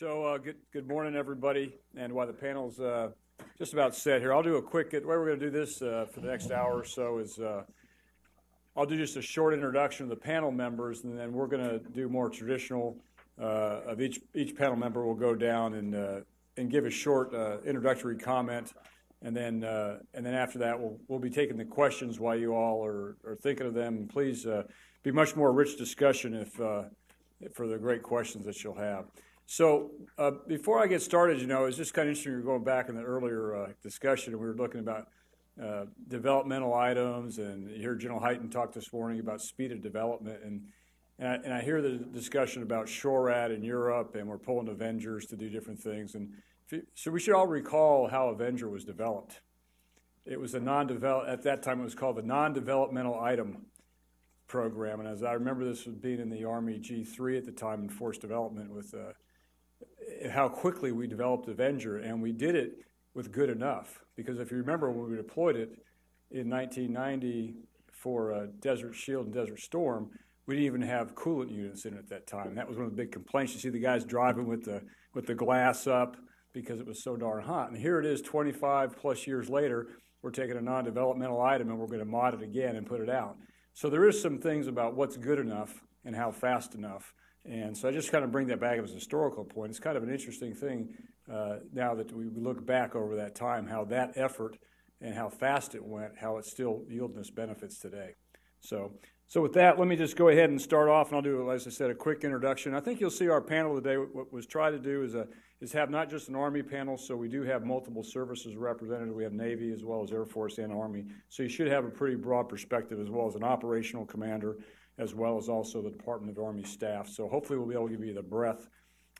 So uh, good, good morning, everybody. And while the panel's uh, just about set here, I'll do a quick. The way we're going to do this uh, for the next hour or so is uh, I'll do just a short introduction of the panel members, and then we're going to do more traditional. Uh, of each each panel member will go down and uh, and give a short introductory comment, and then and then after that we'll we'll be taking the questions while you all are, are thinking of them. And please be much more rich discussion if for the great questions that you'll have. So uh, before I get started, you know, it's just kind of interesting. We were going back in the earlier uh, discussion, we were looking about uh, developmental items, and you heard General Hyten talk this morning about speed of development, and and I, and I hear the discussion about SHORAD in Europe, and we're pulling Avengers to do different things, and so we should all recall how Avenger was developed. It was a non-develop at that time. It was called the non-developmental item program, and as I remember, this was being in the Army G3 at the time in force development with uh, how quickly we developed Avenger, and we did it with good enough. Because if you remember when we deployed it in 1990 for uh, Desert Shield and Desert Storm, we didn't even have coolant units in it at that time. That was one of the big complaints. You see the guys driving with the with the glass up because it was so darn hot. And here it is, 25 plus years later, we're taking a non-developmental item and we're going to mod it again and put it out. So there is some things about what's good enough and how fast enough and so I just kind of bring that back as a historical point. It's kind of an interesting thing uh, now that we look back over that time, how that effort and how fast it went, how it's still yielding us benefits today. So, so with that, let me just go ahead and start off, and I'll do, as I said, a quick introduction. I think you'll see our panel today. What was tried to do is, a, is have not just an Army panel, so we do have multiple services represented. We have Navy as well as Air Force and Army. So you should have a pretty broad perspective as well as an operational commander as well as also the Department of Army staff. So hopefully we'll be able to give you the breadth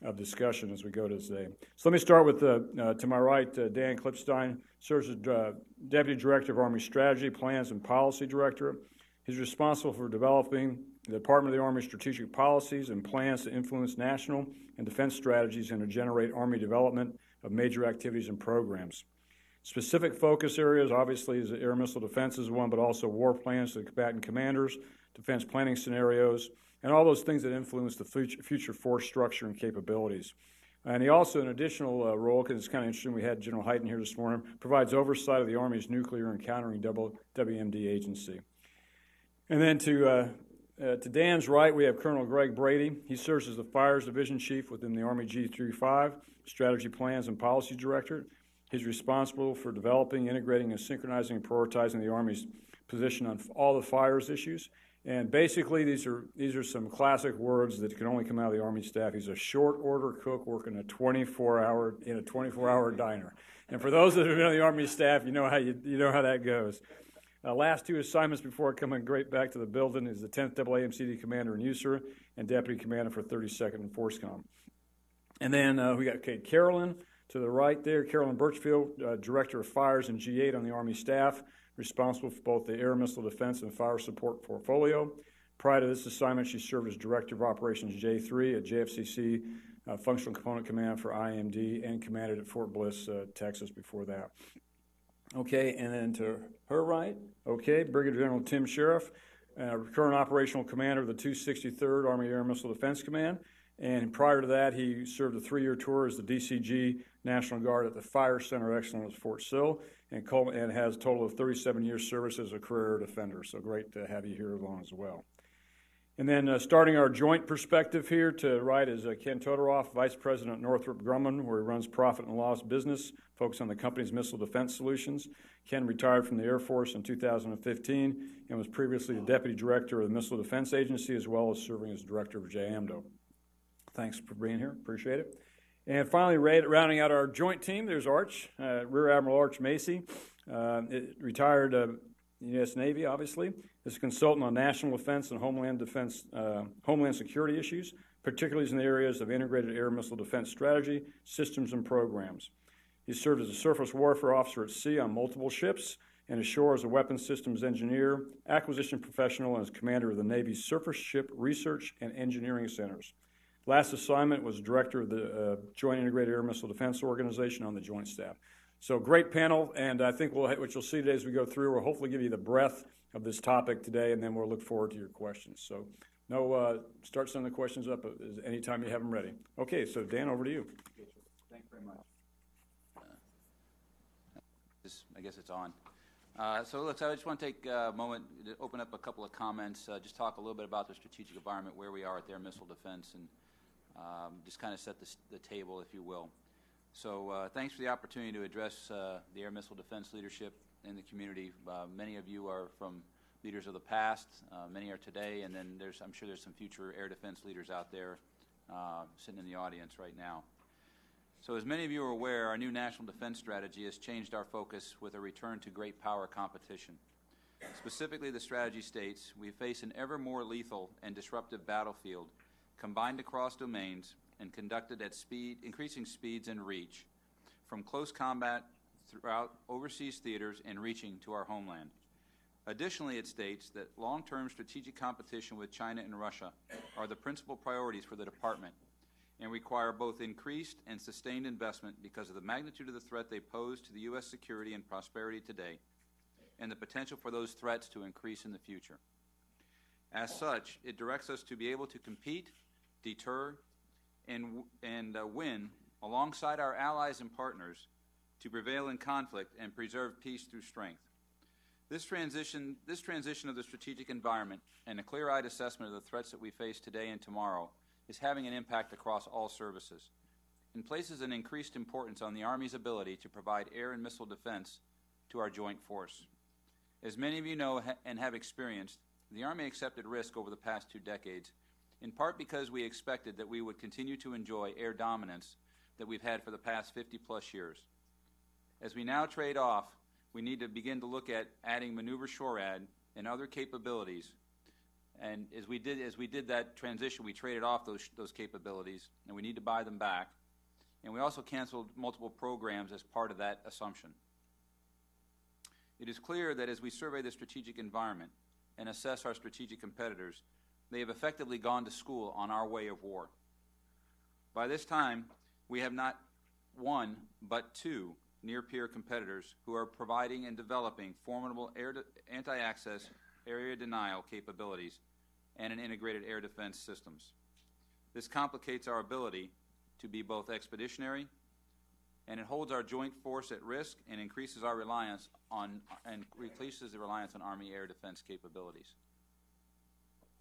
of discussion as we go today. So let me start with, uh, uh, to my right, uh, Dan Klippstein, serves as uh, Deputy Director of Army Strategy, Plans, and Policy Director. He's responsible for developing the Department of the Army strategic policies and plans to influence national and defense strategies and to generate Army development of major activities and programs. Specific focus areas, obviously, is air missile defense is one, but also war plans to combatant commanders, defense planning scenarios, and all those things that influence the future force structure and capabilities. And he also, an additional uh, role, because it's kind of interesting, we had General Hyten here this morning, provides oversight of the Army's nuclear and countering WMD agency. And then to, uh, uh, to Dan's right, we have Colonel Greg Brady. He serves as the Fires Division Chief within the Army G35, Strategy Plans and Policy Director. He's responsible for developing, integrating, and synchronizing and prioritizing the Army's position on all the fires issues and basically, these are these are some classic words that can only come out of the Army staff. He's a short order cook working a 24 hour in a 24 hour diner. And for those that have been on the Army staff, you know how you, you know how that goes. Uh, last two assignments before coming great back to the building is the 10th AAMDC Commander in USAREUR and Deputy Commander for 32nd and FORSCOM. And then uh, we got Kate Carolyn to the right there, Carolyn Birchfield, uh, Director of Fires and G8 on the Army staff responsible for both the air missile defense and fire support portfolio. Prior to this assignment, she served as Director of Operations J3 at JFCC uh, Functional Component Command for IMD and commanded at Fort Bliss, uh, Texas before that. Okay, and then to her right, okay, Brigadier General Tim Sheriff, uh, current operational commander of the 263rd Army Air Missile Defense Command. And prior to that, he served a three year tour as the DCG National Guard at the Fire Center Excellence Fort Sill and, and has a total of 37 years service as a career defender. So great to have you here along as well. And then uh, starting our joint perspective here to right is uh, Ken Todorov, Vice President Northrop Grumman, where he runs profit and loss business, focused on the company's missile defense solutions. Ken retired from the Air Force in 2015 and was previously the Deputy Director of the Missile Defense Agency as well as serving as Director of JIAMDO. Thanks for being here. Appreciate it. And finally, rounding out our joint team, there's Arch, uh, Rear Admiral Arch Macy, uh, retired uh, U.S. Navy, obviously, is a consultant on national defense and homeland defense, uh, homeland security issues, particularly in the areas of integrated air missile defense strategy, systems, and programs. He served as a surface warfare officer at sea on multiple ships and ashore as a weapons systems engineer, acquisition professional, and as commander of the Navy's Surface Ship Research and Engineering Centers. Last assignment was director of the uh, Joint Integrated Air Missile Defense Organization on the Joint Staff. So great panel, and I think we'll, what you'll see today as we go through, we'll hopefully give you the breadth of this topic today, and then we'll look forward to your questions. So No, uh, start sending the questions up uh, anytime you have them ready. Okay, so Dan, over to you. Thanks very much. This, I guess it's on. Uh, So look, I just want to take a moment to open up a couple of comments, uh, just talk a little bit about the strategic environment, where we are at the air missile defense, and um, just kind of set the the table, if you will. So uh, thanks for the opportunity to address uh, the air missile defense leadership in the community. Uh, Many of you are from leaders of the past, uh, many are today, and then there's, I'm sure there's some future air defense leaders out there uh, sitting in the audience right now. So as many of you are aware, our new national defense strategy has changed our focus with a return to great power competition. Specifically, the strategy states, we face an ever more lethal and disruptive battlefield combined across domains and conducted at speed, increasing speeds and reach, from close combat throughout overseas theaters and reaching to our homeland. Additionally, it states that long-term strategic competition with China and Russia are the principal priorities for the department and require both increased and sustained investment because of the magnitude of the threat they pose to the U.S. security and prosperity today, and the potential for those threats to increase in the future. As such, it directs us to be able to compete, deter, and, and uh, win alongside our allies and partners to prevail in conflict and preserve peace through strength. This transition, this transition of the strategic environment and a clear-eyed assessment of the threats that we face today and tomorrow is having an impact across all services and places an increased importance on the Army's ability to provide air and missile defense to our joint force. As many of you know ha- and have experienced, the Army accepted risk over the past two decades, in part because we expected that we would continue to enjoy air dominance that we've had for the past 50 plus years. As we now trade off, we need to begin to look at adding maneuver SHORAD and other capabilities. And as we did, as we did that transition, we traded off those, those capabilities, and we need to buy them back. And we also canceled multiple programs as part of that assumption. It is clear that as we survey the strategic environment and assess our strategic competitors, they have effectively gone to school on our way of war. By this time, we have not one, but two near peer competitors who are providing and developing formidable anti access, area denial capabilities, and an integrated air defense systems. This complicates our ability to be both expeditionary and it holds our joint force at risk and increases our reliance on and increases the reliance on Army air defense capabilities.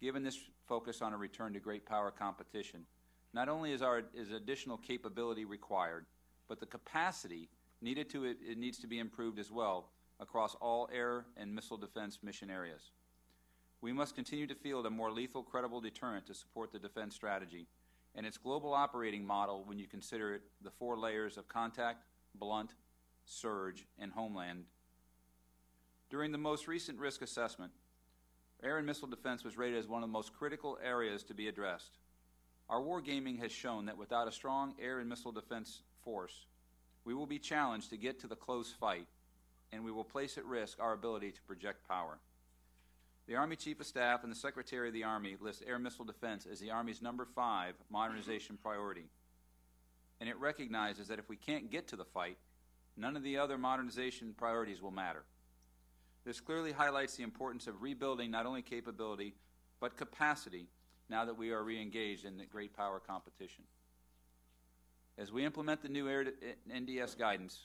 Given this focus on a return to great power competition, not only is our is additional capability required, but the capacity needed to it, it needs to be improved as well across all air and missile defense mission areas. We must continue to field a more lethal, credible deterrent to support the defense strategy and its global operating model when you consider it the four layers of contact, blunt, surge, and homeland. During the most recent risk assessment, air and missile defense was rated as one of the most critical areas to be addressed. Our wargaming has shown that without a strong air and missile defense force, we will be challenged to get to the close fight, and we will place at risk our ability to project power. The Army Chief of Staff and the Secretary of the Army list air missile defense as the Army's number five modernization priority. And it recognizes that if we can't get to the fight, none of the other modernization priorities will matter. This clearly highlights the importance of rebuilding not only capability, but capacity now that we are re engaged in the great power competition. As we implement the new uh, NDS guidance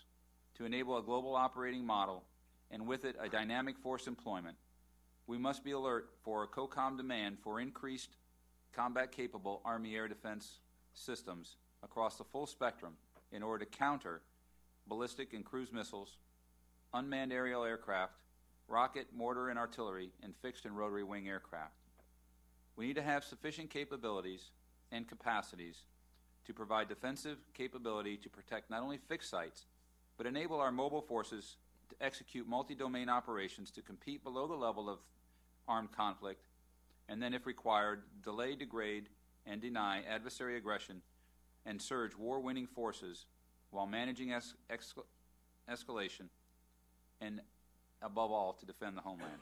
to enable a global operating model and with it a dynamic force employment, we must be alert for a COCOM demand for increased combat capable Army air defense systems across the full spectrum in order to counter ballistic and cruise missiles, unmanned aerial aircraft, rocket, mortar, and artillery, and fixed and rotary wing aircraft. We need to have sufficient capabilities and capacities to provide defensive capability to protect not only fixed sites, but enable our mobile forces to execute multi-domain operations to compete below the level of armed conflict, and then, if required, delay, degrade, and deny adversary aggression and surge war-winning forces while managing es- ex- escalation and, above all, to defend the homeland.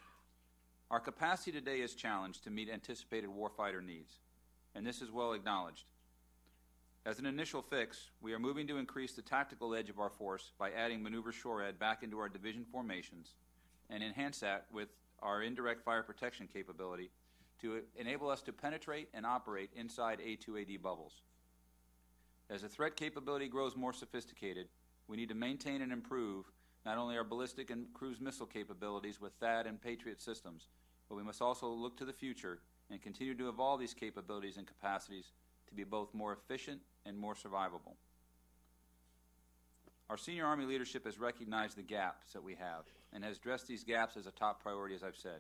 Our capacity today is challenged to meet anticipated warfighter needs, and this is well acknowledged. As an initial fix, we are moving to increase the tactical edge of our force by adding maneuver SHORAD back into our division formations and enhance that with our indirect fire protection capability to enable us to penetrate and operate inside A2AD bubbles. As the threat capability grows more sophisticated, we need to maintain and improve not only our ballistic and cruise missile capabilities with THAAD and Patriot systems, but we must also look to the future and continue to evolve these capabilities and capacities to be both more efficient and more survivable. Our senior Army leadership has recognized the gaps that we have and has addressed these gaps as a top priority, as I've said.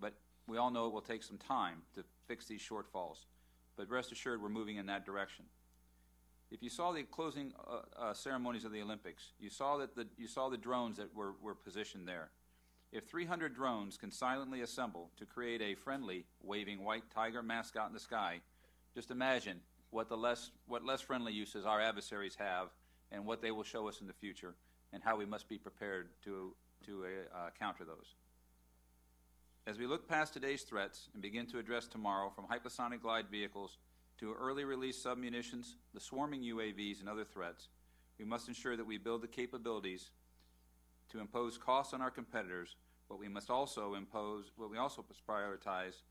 But we all know it will take some time to fix these shortfalls. But rest assured, we're moving in that direction. If you saw the closing uh, uh, ceremonies of the Olympics, you saw that the, you saw the drones that were, were positioned there. If 300 drones can silently assemble to create a friendly, waving white tiger mascot in the sky, just imagine what the less what less friendly uses our adversaries have, and what they will show us in the future, and how we must be prepared to to uh, counter those. As we look past today's threats and begin to address tomorrow, from hypersonic glide vehicles to early release submunitions, the swarming UAVs, and other threats, we must ensure that we build the capabilities to impose costs on our competitors, but we must also impose, what we also must prioritize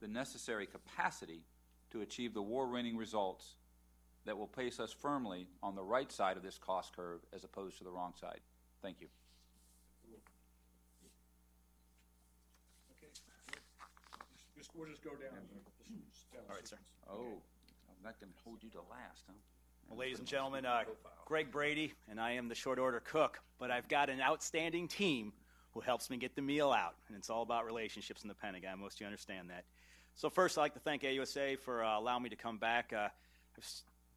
the necessary capacity to achieve the war-winning results that will place us firmly on the right side of this cost curve as opposed to the wrong side. Thank you. Okay. Just, we'll just go down. Just- just down the All right, sir. sequence. Oh, I'm not going to hold you to last, huh? Well, ladies and gentlemen, uh, Greg Brady, and I am the short order cook, but I've got an outstanding team who helps me get the meal out, and it's all about relationships in the Pentagon. Most of you understand that. So first, I'd like to thank AUSA for uh, allowing me to come back. Uh, I've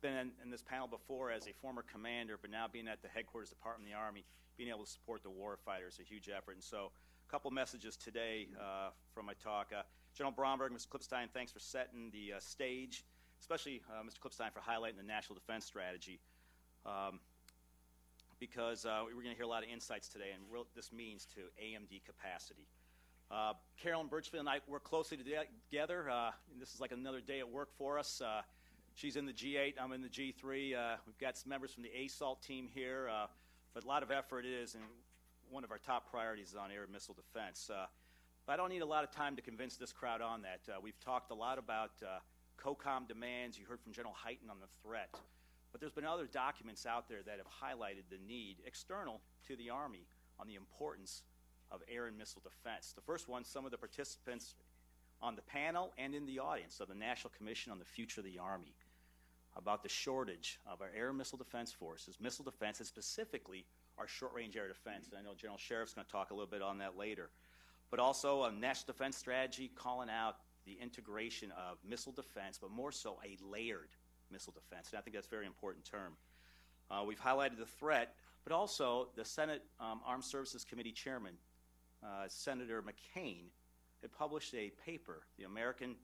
been in, in this panel before as a former commander, but now being at the headquarters department of the Army, being able to support the warfighter is a huge effort. And so, a couple messages today uh, from my talk. General Bromberg, Mr. Klippstein, thanks for setting the uh, stage, especially uh, Mr. Klippstein for highlighting the national defense strategy. Um, because uh, we're going to hear a lot of insights today and what this means to AMD capacity. Uh, Carolyn Birchfield and I work closely together. Uh, this is like another day at work for us. Uh, she's in the G8, I'm in the G3. Uh, we've got some members from the ASALT team here, uh, but a lot of effort is, and one of our top priorities is on air missile defense. But I don't need a lot of time to convince this crowd on that. Uh, we've talked a lot about uh, COCOM demands. You heard from General Hyten on the threat. But there's been other documents out there that have highlighted the need, external to the Army, on the importance of air and missile defense. The first one, some of the participants on the panel and in the audience of the National Commission on the Future of the Army about the shortage of our air and missile defense forces, missile defense, and specifically our short range air defense. And I know General Sheriff's going to talk a little bit on that later. But also a national defense strategy calling out the integration of missile defense, but more so a layered missile defense. And I think that's a very important term. Uh, we've highlighted the threat, but also the Senate um, Armed Services Committee Chairman, uh, Senator McCain, had published a paper, The American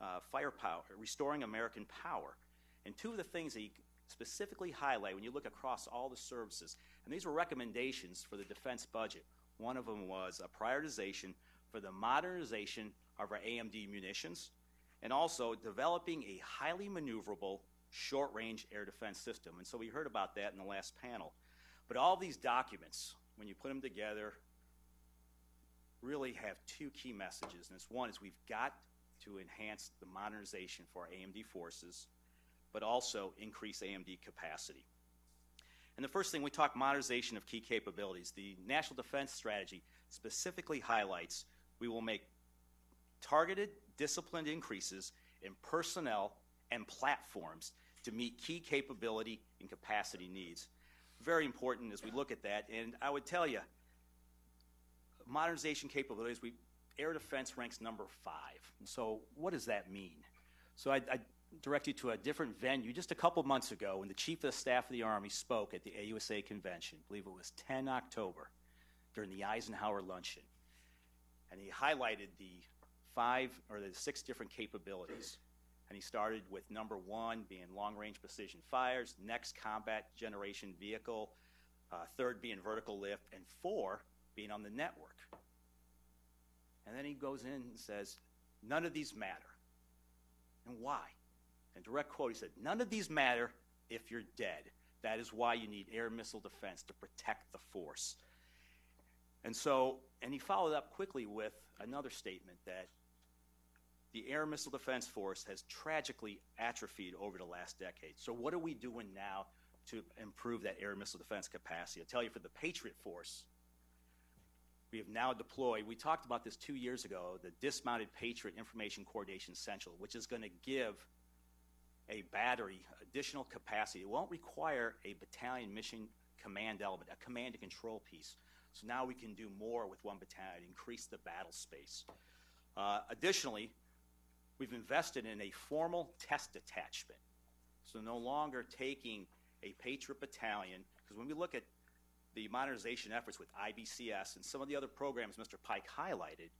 uh, Firepower, Restoring American Power. And two of the things that he specifically highlight when you look across all the services, and these were recommendations for the defense budget. One of them was a prioritization for the modernization of our AMD munitions, and also developing a highly maneuverable short range air defense system. And so we heard about that in the last panel. But all these documents, when you put them together, really have two key messages. And this one is we've got to enhance the modernization for our AMD forces, but also increase AMD capacity. And the first thing we talk modernization of key capabilities. The National Defense Strategy specifically highlights we will make targeted, disciplined increases in personnel and platforms to meet key capability and capacity needs. Very important as we look at that. And I would tell you, modernization capabilities, we, air defense ranks number five. So, what does that mean? So, I, I direct you to a different venue just a couple months ago when the Chief of the Staff of the Army spoke at the AUSA convention. I believe it was 10 October during the Eisenhower luncheon. And he highlighted the five or the six different capabilities. And he started with number one being long range precision fires, next combat generation vehicle, uh, third being vertical lift, and four being on the network. And then he goes in and says, None of these matter. And why? And direct quote, he said, None of these matter if you're dead. That is why you need air missile defense to protect the force. And so, and he followed up quickly with another statement that the Air Missile Defense Force has tragically atrophied over the last decade. So, what are we doing now to improve that air missile defense capacity? I'll tell you, for the Patriot Force, we have now deployed, we talked about this two years ago, the Dismounted Patriot Information Coordination Central, which is going to give a battery additional capacity. It won't require a battalion mission command element, a command and control piece. So now we can do more with one battalion, increase the battle space. Uh, additionally, we've invested in a formal test detachment. So no longer taking a Patriot battalion, because when we look at the modernization efforts with IBCS and some of the other programs Mr. Pike highlighted,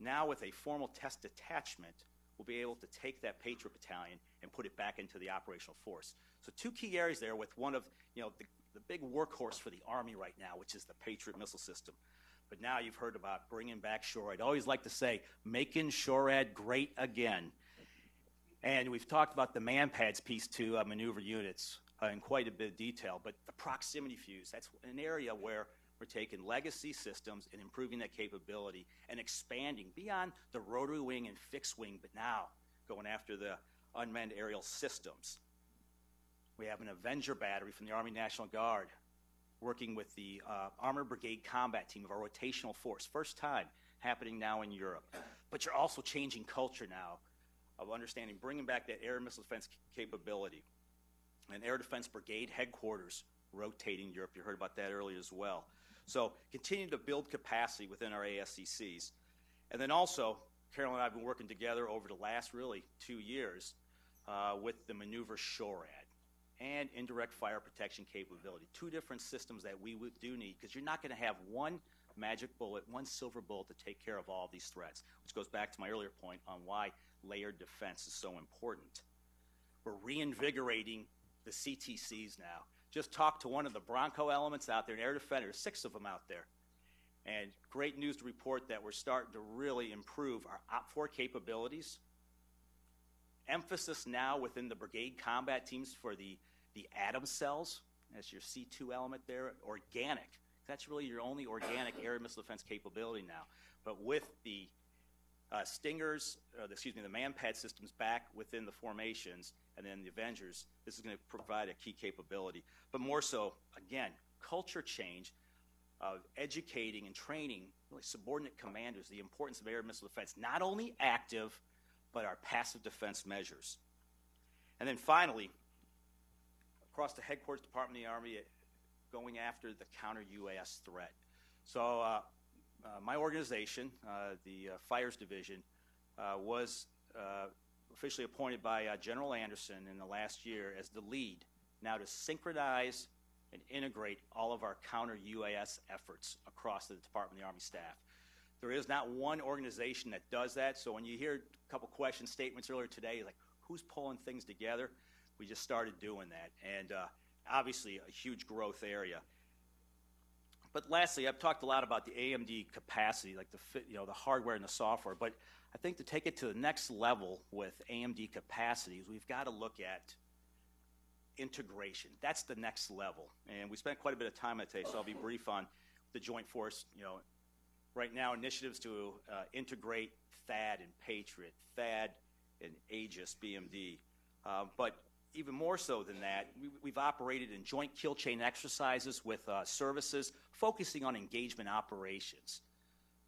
now with a formal test detachment, we'll be able to take that Patriot battalion and put it back into the operational force. So two key areas there with one of, you know, the, the big workhorse for the Army right now, which is the Patriot missile system. But now you've heard about bringing back SHORAD. I always like to say, making SHORAD great again. And we've talked about the MANPADS piece to uh, maneuver units, uh, in quite a bit of detail. But the proximity fuse, that's an area where we're taking legacy systems and improving that capability and expanding beyond the rotary wing and fixed wing, but now going after the unmanned aerial systems. We have an Avenger battery from the Army National Guard working with the uh, Armored Brigade Combat Team of our rotational force. First time happening now in Europe. But you're also changing culture now of understanding, bringing back that air missile defense capability. An Air Defense Brigade headquarters rotating Europe. You heard about that earlier as well. So continue to build capacity within our ASCCs. And then also, Carol and I have been working together over the last really two years uh, with the maneuver SHORAD and indirect fire protection capability. Two different systems that we would do need because you're not going to have one magic bullet, one silver bullet to take care of all of these threats, which goes back to my earlier point on why layered defense is so important. We're reinvigorating the CTCs now. Just talk to one of the Bronco elements out there in air defenders, six of them out there. And great news to report that we're starting to really improve our OPFOR capabilities. Emphasis now within the brigade combat teams for the, the ADAM cells, as your C2 element there, organic. That's really your only organic air missile defense capability now. But with the uh, Stingers, uh, excuse me, the MANPAD systems back within the formations, and then the Avengers, this is going to provide a key capability. But more so, again, culture change of educating and training really subordinate commanders the importance of air missile defense, not only active, but our passive defense measures. And then finally, across the headquarters department of the Army, going after the counter UAS threat. So, uh, uh, my organization, uh, the uh, Fires Division, uh, was uh, officially appointed by General Anderson in the last year as the lead now to synchronize and integrate all of our counter UAS efforts across the Department of the Army staff. There is not one organization that does that. So when you hear a couple question statements earlier today, like who's pulling things together, we just started doing that, and uh, obviously a huge growth area. But lastly, I've talked a lot about the AMD capacity, like the you know the hardware and the software. But I think to take it to the next level with AMD capacities, we've got to look at integration. That's the next level, and we spent quite a bit of time on today. So I'll be brief on the Joint Force. You know, right now initiatives to uh, integrate THAAD and Patriot, THAAD and Aegis BMD, uh, but even more so than that, we, have operated in joint kill chain exercises with uh, services focusing on engagement operations.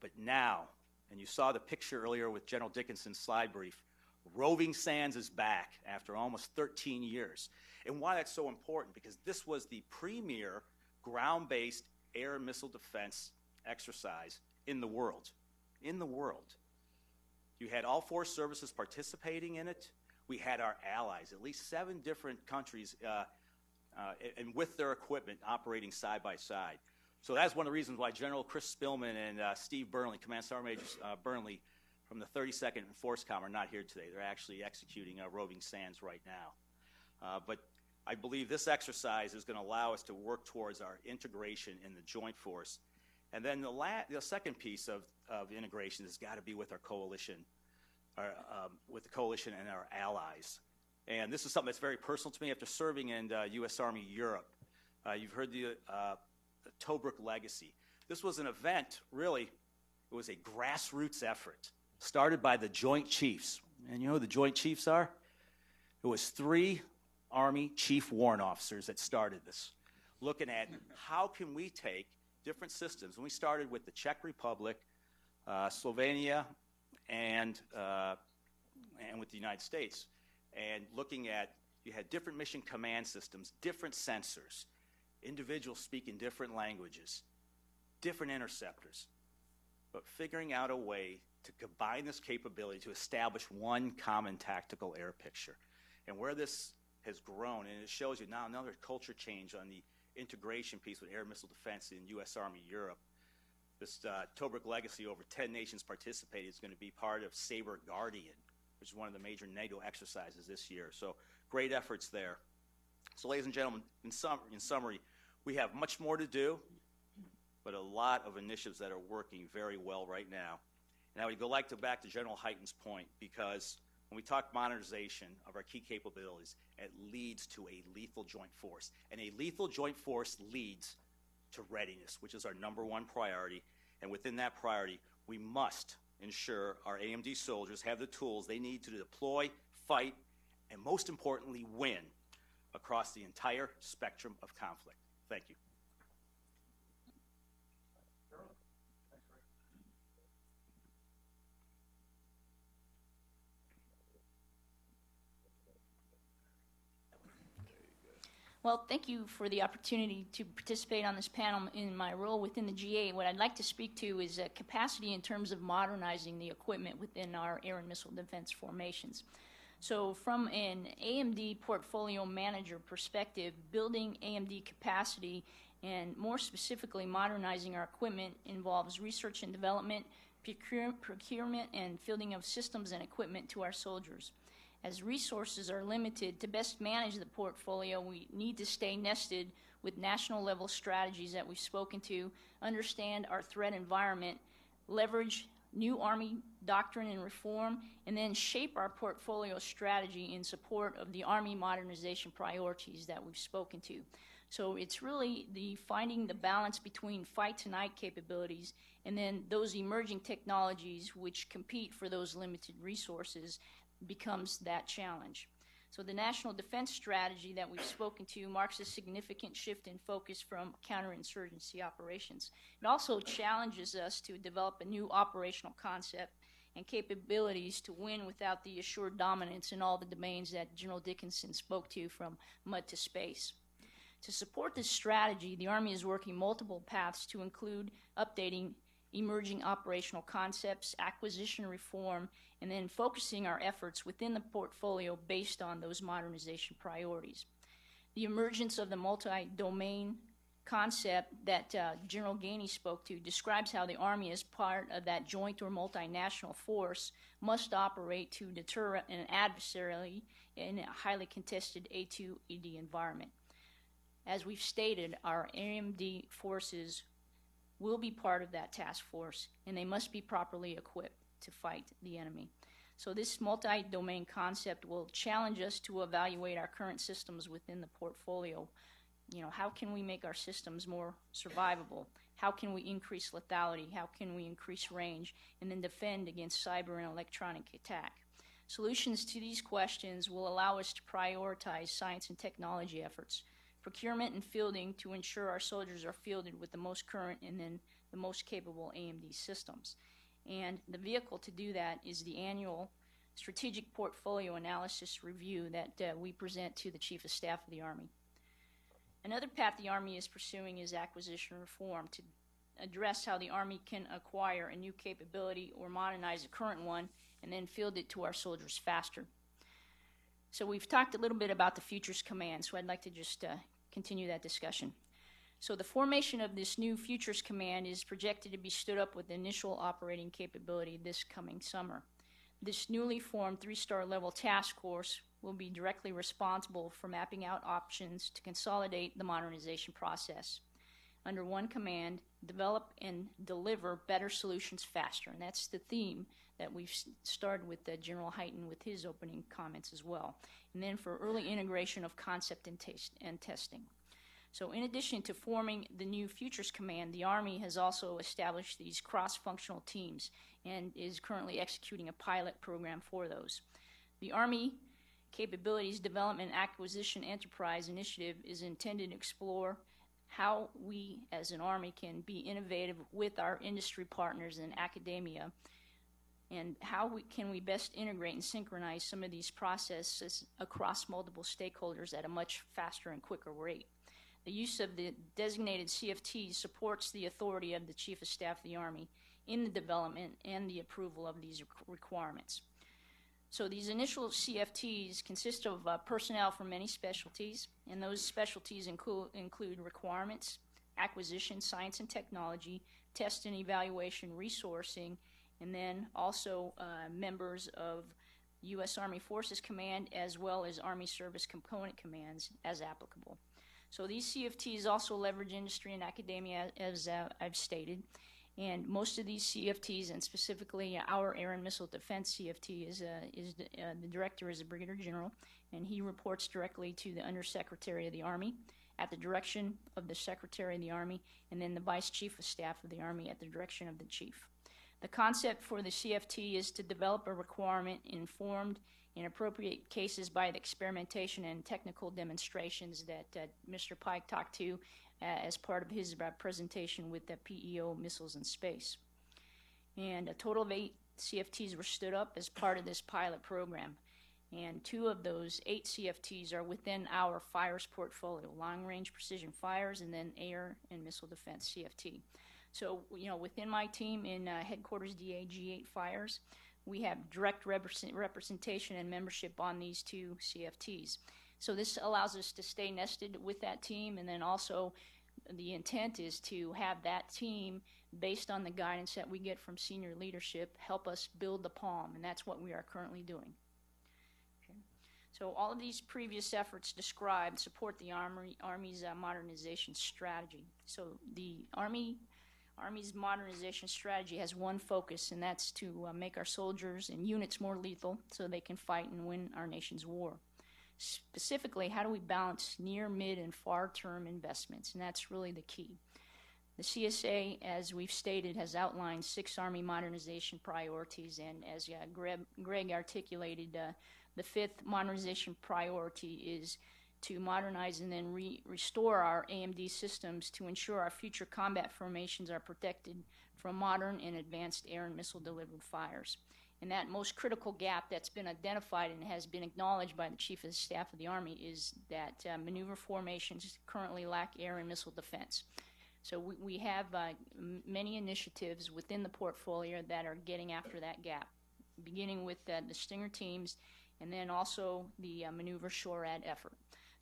But now, and you saw the picture earlier with General Dickinson's slide brief, Roving Sands is back after almost 13 years. And why that's so important, because this was the premier ground based air missile defense exercise in the world. In the world. You had all four services participating in it we had our allies, at least seven different countries, uh, uh, and with their equipment operating side by side. So that's one of the reasons why General Chris Spillman and uh, Steve Burnley, Command Sergeant Major uh, Burnley from the 32nd and FORSCOM are not here today. They're actually executing uh, roving sands right now. Uh, but I believe this exercise is going to allow us to work towards our integration in the joint force. And then the, la- the second piece of, of integration has got to be with our coalition our, um, with the coalition and our allies. And this is something that's very personal to me after serving in uh, U.S. Army Europe. Uh, you've heard the, uh, the Tobruk Legacy. This was an event, really, it was a grassroots effort. started by the Joint Chiefs. And you know who the Joint Chiefs are? It was three Army chief warrant officers that started this, looking at how can we take different systems. And we started with the Czech Republic, uh, Slovenia, and, uh, and with the United States. And looking at, you had different mission command systems, different sensors, individuals speaking different languages, different interceptors, but figuring out a way to combine this capability to establish one common tactical air picture. And where this has grown, and it shows you now another culture change on the integration piece with air missile defense in U.S. Army Europe. This uh, Tobruk Legacy, over 10 nations participated, is going to be part of Saber Guardian, which is one of the major NATO exercises this year. So great efforts there. So, ladies and gentlemen, in, sum- in summary, we have much more to do, but a lot of initiatives that are working very well right now. And I would go like to back to General Hyten's point because when we talk modernization of our key capabilities, it leads to a lethal joint force. And a lethal joint force leads to readiness, which is our number one priority. And within that priority, we must ensure our AMD soldiers have the tools they need to deploy, fight, and most importantly, win across the entire spectrum of conflict. Thank you. Well, thank you for the opportunity to participate on this panel in my role within the G8. What I'd like to speak to is uh, capacity in terms of modernizing the equipment within our air and missile defense formations. So, from an AMD portfolio manager perspective, building AMD capacity and more specifically modernizing our equipment involves research and development, procure- procurement, and fielding of systems and equipment to our soldiers. As resources are limited, to best manage the portfolio, we need to stay nested with national level strategies that we've spoken to, understand our threat environment, leverage new Army doctrine and reform, and then shape our portfolio strategy in support of the Army modernization priorities that we've spoken to. So it's really the finding the balance between fight tonight capabilities and then those emerging technologies which compete for those limited resources becomes that challenge. So the national defense strategy that we've spoken to marks a significant shift in focus from counterinsurgency operations. It also challenges us to develop a new operational concept and capabilities to win without the assured dominance in all the domains that General Dickinson spoke to from mud to space. To support this strategy, the Army is working multiple paths to include updating emerging operational concepts, acquisition reform, and then focusing our efforts within the portfolio based on those modernization priorities. The emergence of the multi domain concept that uh, General Gainey spoke to describes how the Army, as part of that joint or multinational force, must operate to deter an adversary in a highly contested A2AD environment. As we've stated, our AMD forces will be part of that task force, and they must be properly equipped to fight the enemy. So, this multi domain concept will challenge us to evaluate our current systems within the portfolio. You know, how can we make our systems more survivable? How can we increase lethality? How can we increase range? And then defend against cyber and electronic attack. Solutions to these questions will allow us to prioritize science and technology efforts procurement and fielding to ensure our soldiers are fielded with the most current and then the most capable AMD systems. And the vehicle to do that is the annual strategic portfolio analysis review that uh, we present to the Chief of Staff of the Army. Another path the Army is pursuing is acquisition reform to address how the Army can acquire a new capability or modernize a current one and then field it to our soldiers faster. So we've talked a little bit about the Futures Command, so I'd like to just uh, continue that discussion. So the formation of this new Futures Command is projected to be stood up with initial operating capability this coming summer. This newly formed three-star level task force will be directly responsible for mapping out options to consolidate the modernization process. Under one command, develop and deliver better solutions faster. And that's the theme that we've started with General Hyten with his opening comments as well. And then for early integration of concept and, and testing. So, in addition to forming the new Futures Command, the Army has also established these cross functional teams and is currently executing a pilot program for those. The Army Capabilities Development Acquisition Enterprise Initiative is intended to explore how we as an Army can be innovative with our industry partners and academia and how we, can we best integrate and synchronize some of these processes across multiple stakeholders at a much faster and quicker rate. The use of the designated CFT supports the authority of the Chief of Staff of the Army in the development and the approval of these requirements. So these initial CFTs consist of uh, personnel from many specialties, and those specialties include, include requirements, acquisition, science and technology, test and evaluation, resourcing, and then also uh, members of U.S. Army Forces Command as well as Army Service Component Commands as applicable. So these CFTs also leverage industry and academia, as uh, I've stated. And most of these CFTs, and specifically our Air and Missile Defense CFT, is, uh, is uh, the director is a brigadier general, and he reports directly to the Undersecretary of the Army at the direction of the Secretary of the Army, and then the Vice Chief of Staff of the Army at the direction of the Chief. The concept for the CFT is to develop a requirement informed in appropriate cases by the experimentation and technical demonstrations that uh, Mr. Pike talked to uh, as part of his uh, presentation with the PEO Missiles and Space. And a total of eight CFTs were stood up as part of this pilot program. And two of those eight CFTs are within our fires portfolio long range precision fires and then air and missile defense CFT. So, you know, within my team in uh, headquarters DA G8 Fires, we have direct represent- representation and membership on these two CFTs. So this allows us to stay nested with that team, and then also the intent is to have that team, based on the guidance that we get from senior leadership, help us build the POM, and that's what we are currently doing. So all of these previous efforts described support the Army, Army's uh, modernization strategy. So the Army Army's modernization strategy has one focus, and that's to uh, make our soldiers and units more lethal so they can fight and win our nation's war. Specifically, how do we balance near, mid, and far term investments? And that's really the key. The CSA, as we've stated, has outlined six Army modernization priorities, and as uh, Greg, Greg, articulated, uh, the fifth modernization priority is to modernize and then re- restore our AMD systems to ensure our future combat formations are protected from modern and advanced air and missile delivered fires. And that most critical gap that's been identified and has been acknowledged by the Chief of Staff of the Army is that uh, maneuver formations currently lack air and missile defense. So we, we have uh, m- many initiatives within the portfolio that are getting after that gap, beginning with uh, the Stinger teams and then also the uh, maneuver SHORAD effort.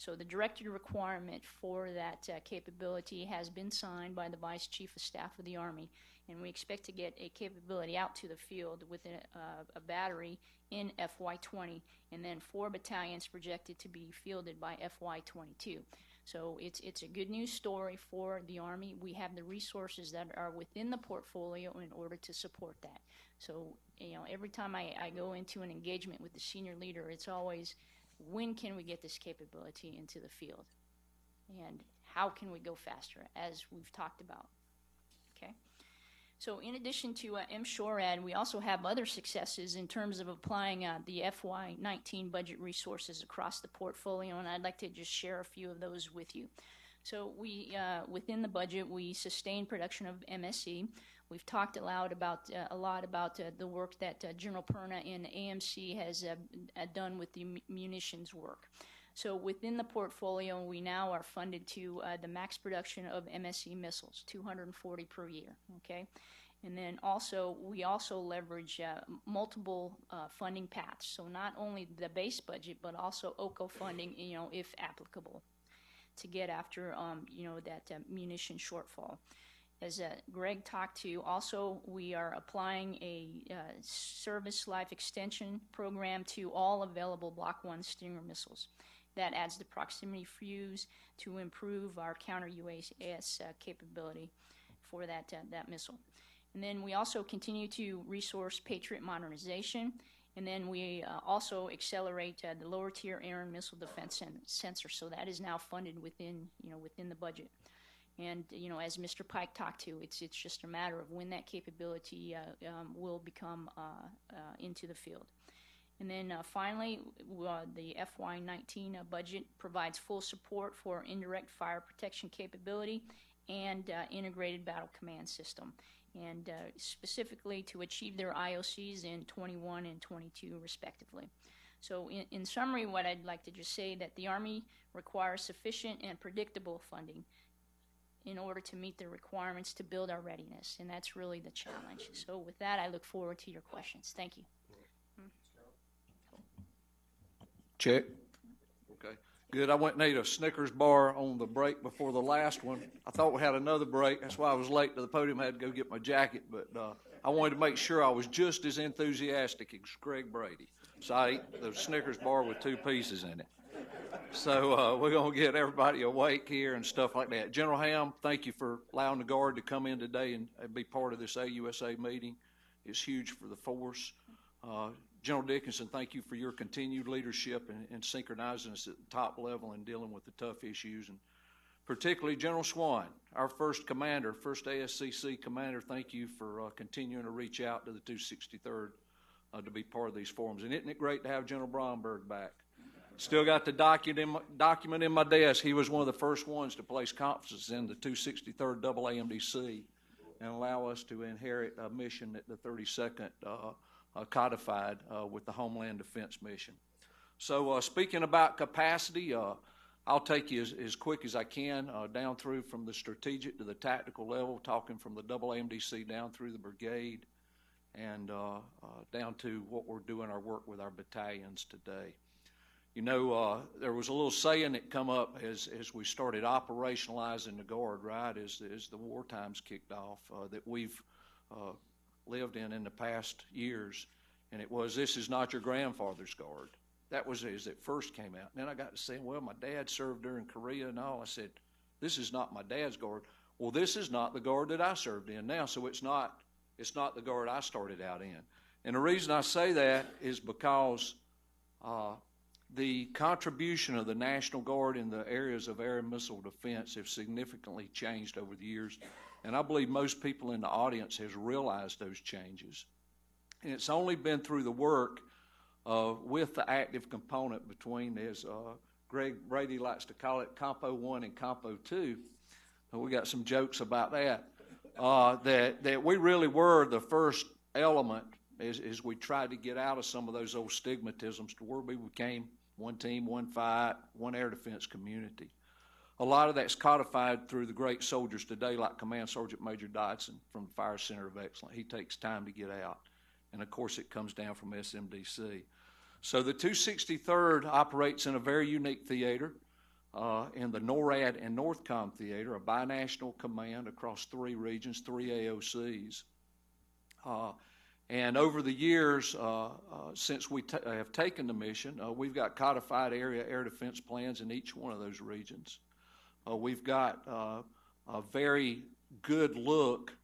So the directed requirement for that uh, capability has been signed by the Vice Chief of Staff of the Army, and we expect to get a capability out to the field with a, uh, a battery in FY20, and then four battalions projected to be fielded by FY22. So it's it's a good news story for the Army. We have the resources that are within the portfolio in order to support that. So you know, every time I, I go into an engagement with the senior leader, it's always when can we get this capability into the field? And how can we go faster, as we've talked about? Okay. So, in addition to uh, MSHORAD, we also have other successes in terms of applying uh, the FY19 budget resources across the portfolio, and I'd like to just share a few of those with you. So, we uh, within the budget, we sustain production of MSE. We've talked aloud about uh, a lot about uh, the work that uh, General Perna and AMC has uh, uh, done with the munitions work. So within the portfolio, we now are funded to uh, the max production of MSE missiles, 240 per year. Okay, and then also we also leverage multiple funding paths. So not only the base budget, but also OCO funding, you know, if applicable, to get after um, you know that munition shortfall as uh, Greg talked to, also we are applying a uh, service life extension program to all available Block 1 Stinger missiles. That adds the proximity fuse to improve our counter UAS uh, capability for that, uh, that missile. And then we also continue to resource Patriot modernization And then we uh, also accelerate uh, the lower tier air and missile defense sen- sensor, so that is now funded within, you know, within the budget. And you know, as Mr. Pike talked to, it's it's just a matter of when that capability uh, um, will become uh, uh, into the field. And then uh, finally, uh, the FY19 uh, budget provides full support for indirect fire protection capability and integrated battle command system, and specifically to achieve their IOCs in 21 and 22 respectively. So, in, in summary, what I'd like to just say that the Army requires sufficient and predictable funding in order to meet the requirements to build our readiness, and that's really the challenge. So, with that, I look forward to your questions. Thank you. Check. Okay. Good. I went and ate a Snickers bar on the break before the last one. I thought we had another break. That's why I was late to the podium. I had to go get my jacket, but uh, I wanted to make sure I was just as enthusiastic as Greg Brady. So I ate the Snickers bar with two pieces in it. So uh, we're going to get everybody awake here and stuff like that. General Ham, thank you for allowing the Guard to come in today and, and be part of this AUSA meeting. It's huge for the force. Uh, General Dickinson, thank you for your continued leadership and, and synchronizing us at the top level and dealing with the tough issues. And particularly General Swan, our first commander, first ASCC commander, thank you for uh, continuing to reach out to the 263rd uh, to be part of these forums. And isn't it great to have General Bromberg back? Still got the document in, my, document in my desk. He was one of the first ones to place conferences in the 263rd double AMDC and allow us to inherit a mission that the 32nd uh, uh, codified uh, with the Homeland Defense mission. So, uh, speaking about capacity, I'll take you as, as quick as I can uh, down through from the strategic to the tactical level, talking from the double AMDC down through the brigade and uh, uh, down to what we're doing our work with our battalions today. You know, uh, there was a little saying that come up as, as we started operationalizing the Guard, right, as, as the war times kicked off, uh, that we've uh, lived in in the past years, and it was, this is not your grandfather's Guard. That was as it first came out. And then I got to saying, well, my dad served during Korea and all. I said, this is not my dad's Guard. Well, this is not the Guard that I served in now, so it's not, it's not the Guard I started out in. And the reason I say that is because uh, the contribution of the National Guard in the areas of air and missile defense have significantly changed over the years, and I believe most people in the audience has realized those changes. And it's only been through the work uh, with the active component between, as uh, Greg Brady likes to call it, Compo 1 and Compo 2. We got some jokes about that. Uh, that, that we really were the first element as, as we tried to get out of some of those old stigmatisms to where we became one team, one fight, one air defense community. A lot of that's codified through the great soldiers today, like Command Sergeant Major Dodson from the Fire Center of Excellence. He takes time to get out. And of course, it comes down from SMDC. So the 263rd operates in a very unique theater uh, in the NORAD and NORTHCOM theater, a binational command across three regions, three AOCs. Uh, and over the years, uh, uh, since we ta have taken the mission, uh, we've got codified area air defense plans in each one of those regions. Uh, we've got uh, a very good look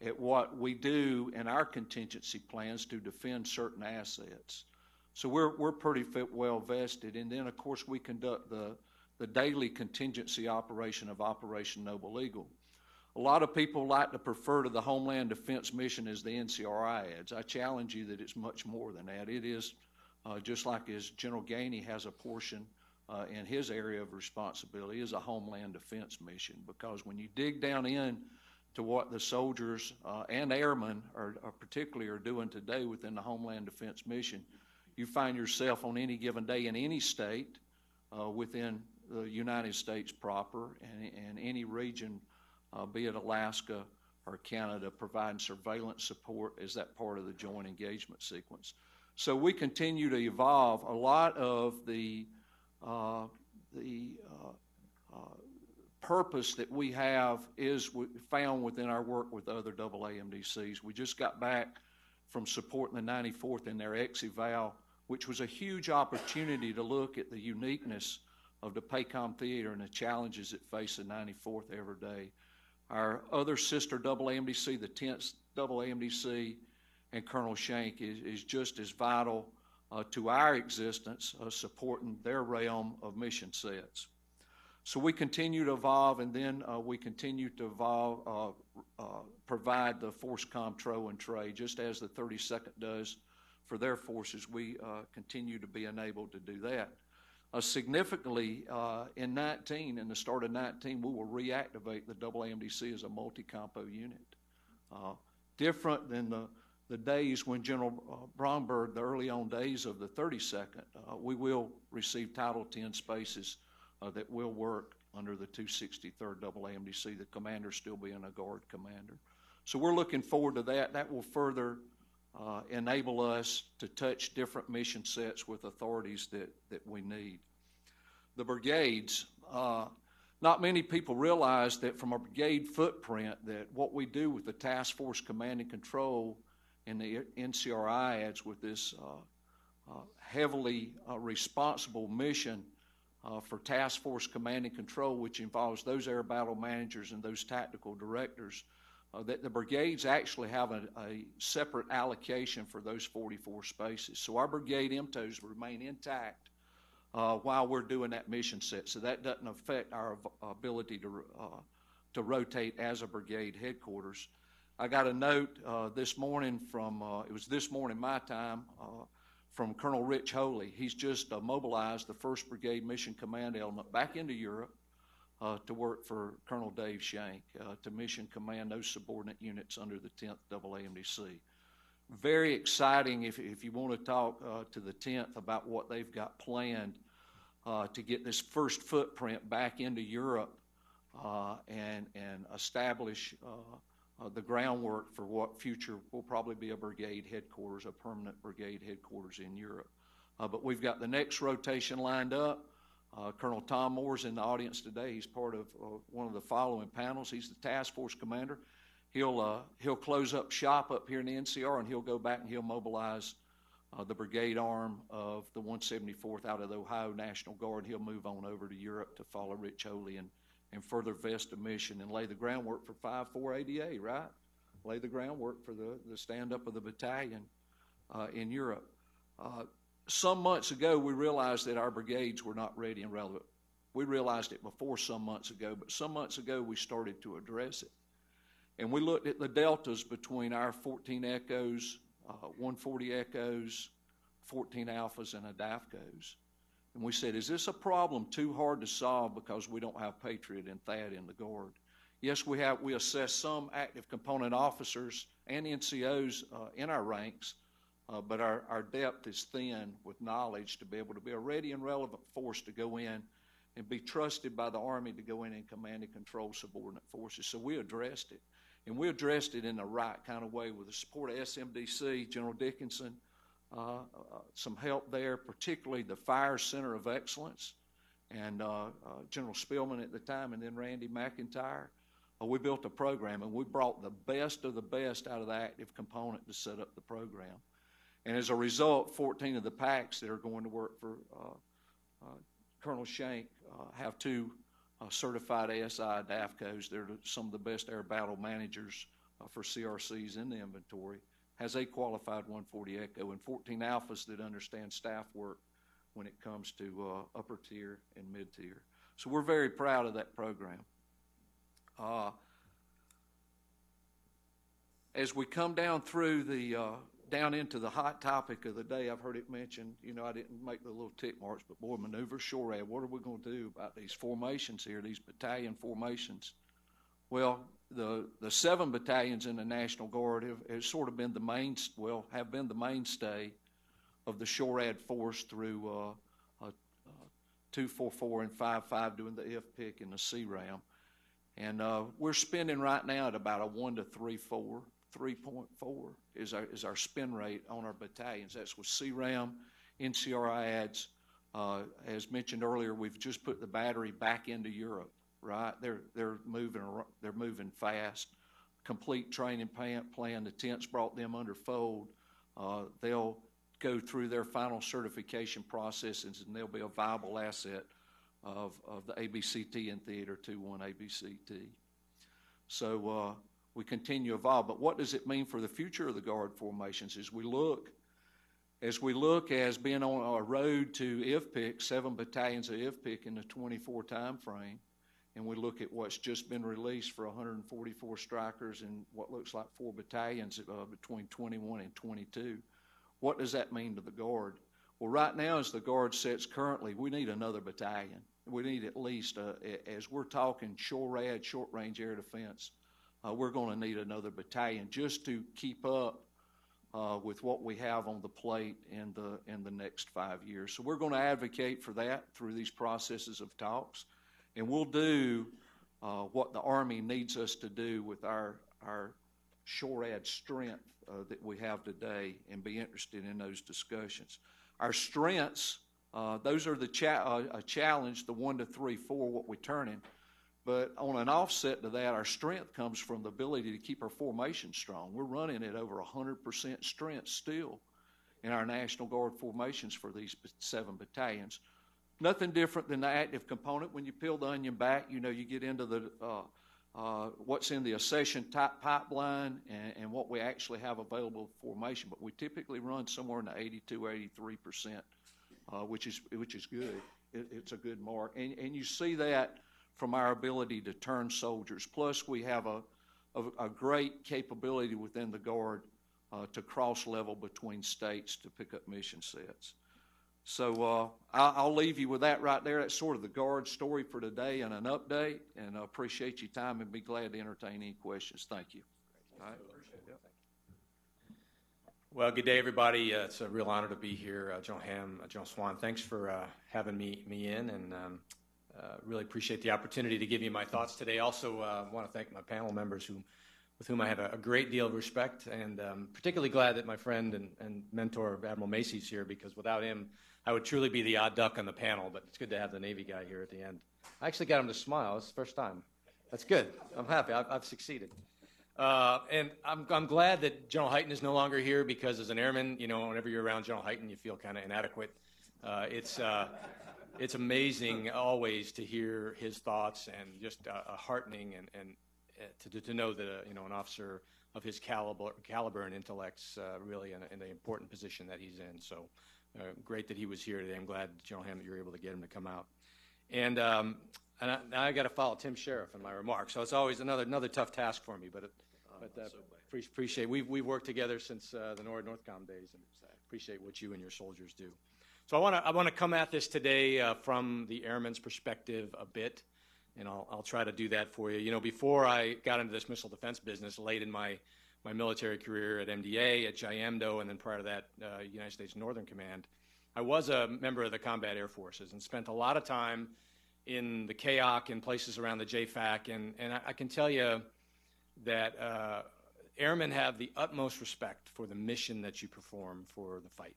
at what we do in our contingency plans to defend certain assets. So we're, we're pretty well vested. And then, of course, we conduct the, the daily contingency operation of Operation Noble Eagle. A lot of people like to prefer to the Homeland Defense Mission as the NCR IADS. I challenge you that it's much more than that. It is uh, just like as General Gainey has a portion uh, in his area of responsibility is a Homeland Defense mission because when you dig down in to what the soldiers uh, and airmen are, are particularly are doing today within the Homeland Defense mission, you find yourself on any given day in any state uh, within the United States proper and, and any region uh, be it Alaska or Canada, providing surveillance support as that part of the joint engagement sequence. So we continue to evolve. A lot of the uh, the uh, uh purpose that we have is found within our work with other AMDCs. We just got back from supporting the 94th in their ex-eval, which was a huge opportunity to look at the uniqueness of the PACOM theater and the challenges it faces the 94th every day. Our other sister double AMDC, the 10th double AMDC, and Colonel Shank is, is just as vital uh, to our existence, uh, supporting their realm of mission sets. So we continue to evolve, and then uh, we continue to evolve, uh, uh, provide the force control and trade, just as the 32nd does for their forces. We uh, continue to be enabled to do that. Uh, significantly, uh, in 19, in the start of 19, we will reactivate the double AMDC as a multi-compo unit. Uh, different than the, the days when General uh, Bromberg, the early on days of the 32nd, uh, we will receive Title 10 spaces uh, that will work under the 263rd double AMDC, the commander still being a guard commander. So we're looking forward to that. That will further uh, enable us to touch different mission sets with authorities that, that we need. The brigades, uh, not many people realize that from a brigade footprint that what we do with the task force command and control and the NCR IADS with this uh, uh, heavily uh, responsible mission uh, for task force command and control, which involves those air battle managers and those tactical directors, uh, that the brigades actually have a, a, separate allocation for those 44 spaces. So our brigade MTOs remain intact uh, while we're doing that mission set. So that doesn't affect our ability to, uh, to rotate as a brigade headquarters. I got a note uh, this morning from, uh, it was this morning my time, uh, from Colonel Rich Holy. He's just mobilized the 1st Brigade Mission Command element back into Europe uh, to work for Colonel Dave Shank uh, to mission command those subordinate units under the 10th Double AMDC. Very exciting if, if you want to talk uh, to the 10th about what they've got planned uh, to get this first footprint back into Europe uh, and, and establish uh, the groundwork for what future will probably be a brigade headquarters, a permanent brigade headquarters in Europe. but we've got the next rotation lined up. Uh, Colonel Tom Moore's in the audience today. He's part of uh, one of the following panels. He's the task force commander. He'll uh, he'll close up shop up here in the NCR, and he'll go back and he'll mobilize uh, the brigade arm of the 174th out of the Ohio National Guard. He'll move on over to Europe to follow Rich Holy and and further vest a mission and lay the groundwork for 5-4 ADA. Right, lay the groundwork for the the stand up of the battalion uh, in Europe. Some months ago, we realized that our brigades were not ready and relevant. We realized it before some months ago, but some months ago we started to address it. And we looked at the deltas between our 14 Echoes, uh, 140 Echoes, 14 Alphas, and ADAFCOs. And we said, is this a problem too hard to solve because we don't have Patriot and THAAD in the Guard? Yes, we have. We assess some active component officers and NCOs uh, in our ranks, uh, but our, our depth is thin with knowledge to be able to be a ready and relevant force to go in and be trusted by the Army to go in and command and control subordinate forces. So we addressed it. And we addressed it in the right kind of way with the support of SMDC, General Dickinson, uh, uh, some help there, particularly the Fire Center of Excellence, and uh, uh General Spillman at the time, and then Randy McIntire. We built a program, and we brought the best of the best out of the active component to set up the program. And as a result, 14 of the PACs that are going to work for uh, uh, Colonel Shank uh, have two uh, certified ASI DAFCOs. They're some of the best air battle managers uh, for CRCs in the inventory. Has a qualified 140 Echo and 14 Alphas that understand staff work when it comes to uh, upper tier and mid tier. So we're very proud of that program. as we come down through the down into the hot topic of the day, I've heard it mentioned. You know, I didn't make the little tick marks, but boy, maneuver SHORAD. What are we going to do about these formations here, these battalion formations? Well, the the seven battalions in the National Guard have, have sort of been the main, well, have been the mainstay of the SHORAD force through uh, uh, 244 and 55 doing the F pick and the CRAM. And uh, we're spending right now at about a 1 to 3 4 3.4 is our, is our spin rate on our battalions. That's with CRAM, NCR IADS. Uh, as mentioned earlier, we've just put the battery back into Europe, right? They're, they're, moving, they're moving fast. Complete training plan, plan. The tents brought them under fold. Uh, they'll go through their final certification processes and they'll be a viable asset of, of the ABCT and Theater 2-1 ABCT. So uh, we continue to evolve. But what does it mean for the future of the Guard formations as we look as we look as being on a road to IFPC, seven battalions of IFPC in the 24 time frame, and we look at what's just been released for 144 Strykers and what looks like four battalions uh, between 21 and 22, what does that mean to the Guard? Well, right now, as the Guard sits currently, we need another battalion. We need at least, uh, as we're talking SHORAD, short range air defense, uh, we're going to need another battalion just to keep up uh, with what we have on the plate in the in the next five years. So we're going to advocate for that through these processes of talks, and we'll do uh, what the Army needs us to do with our our SHORAD strength uh, that we have today, and be interested in those discussions. Our strengths, uh, those are the cha- uh, a challenge, the one to three, four, what we're turning. But on an offset to that, our strength comes from the ability to keep our formation strong. We're running at over 100% strength still in our National Guard formations for these seven battalions. Nothing different than the active component. When you peel the onion back, you know, you get into the uh, uh, what's in the accession type pipeline and, and what we actually have available formation. But we typically run somewhere in the 82, 83 percent, uh, which is which is good. It, it's a good mark, and and you see that from our ability to turn soldiers. Plus, we have a, a, a great capability within the Guard uh, to cross level between states to pick up mission sets. So uh, I'll, I'll leave you with that right there. That's sort of the Guard story for today and an update. And I appreciate your time and be glad to entertain any questions. Thank you. All right. Well, good day, everybody. Uh, it's a real honor to be here. Uh, General Ham, uh, General Swan, thanks for uh, having me, me in, and um, uh, really appreciate the opportunity to give you my thoughts today. Also, uh, want to thank my panel members who, with whom I have a, a great deal of respect, and um, particularly glad that my friend and, and mentor Admiral Macy's here because without him, I would truly be the odd duck on the panel. But it's good to have the Navy guy here at the end. I actually got him to smile. It's the first time. That's good. I'm happy. I've, I've succeeded. Uh, and I'm, I'm glad that General Hyten is no longer here because as an airman, you know, whenever you're around General Hyten, you feel kind of inadequate. Uh, it's, uh, it's amazing always to hear his thoughts and just uh, a heartening and, and uh, to, to know that, uh, you know, an officer of his caliber, caliber and intellect's uh, really in, in the important position that he's in. So uh, great that he was here today. I'm glad, General Ham, that you were able to get him to come out. And, um, and I, now I got to follow Tim Sheriff in my remarks, so it's always another another tough task for me. But it, but uh, pre- appreciate we've we've worked together since uh, the Nord Northcom days, and appreciate what you and your soldiers do. So I want to I want to come at this today uh, from the airman's perspective a bit, and I'll I'll try to do that for you. You know, before I got into this missile defense business, late in my my military career at MDA, at JIAMDO, and then prior to that, uh, United States Northern Command, I was a member of the Combat Air Forces and spent a lot of time in the CAOC and places around the JFACC, and, and I, I can tell you that uh, airmen have the utmost respect for the mission that you perform for the fight.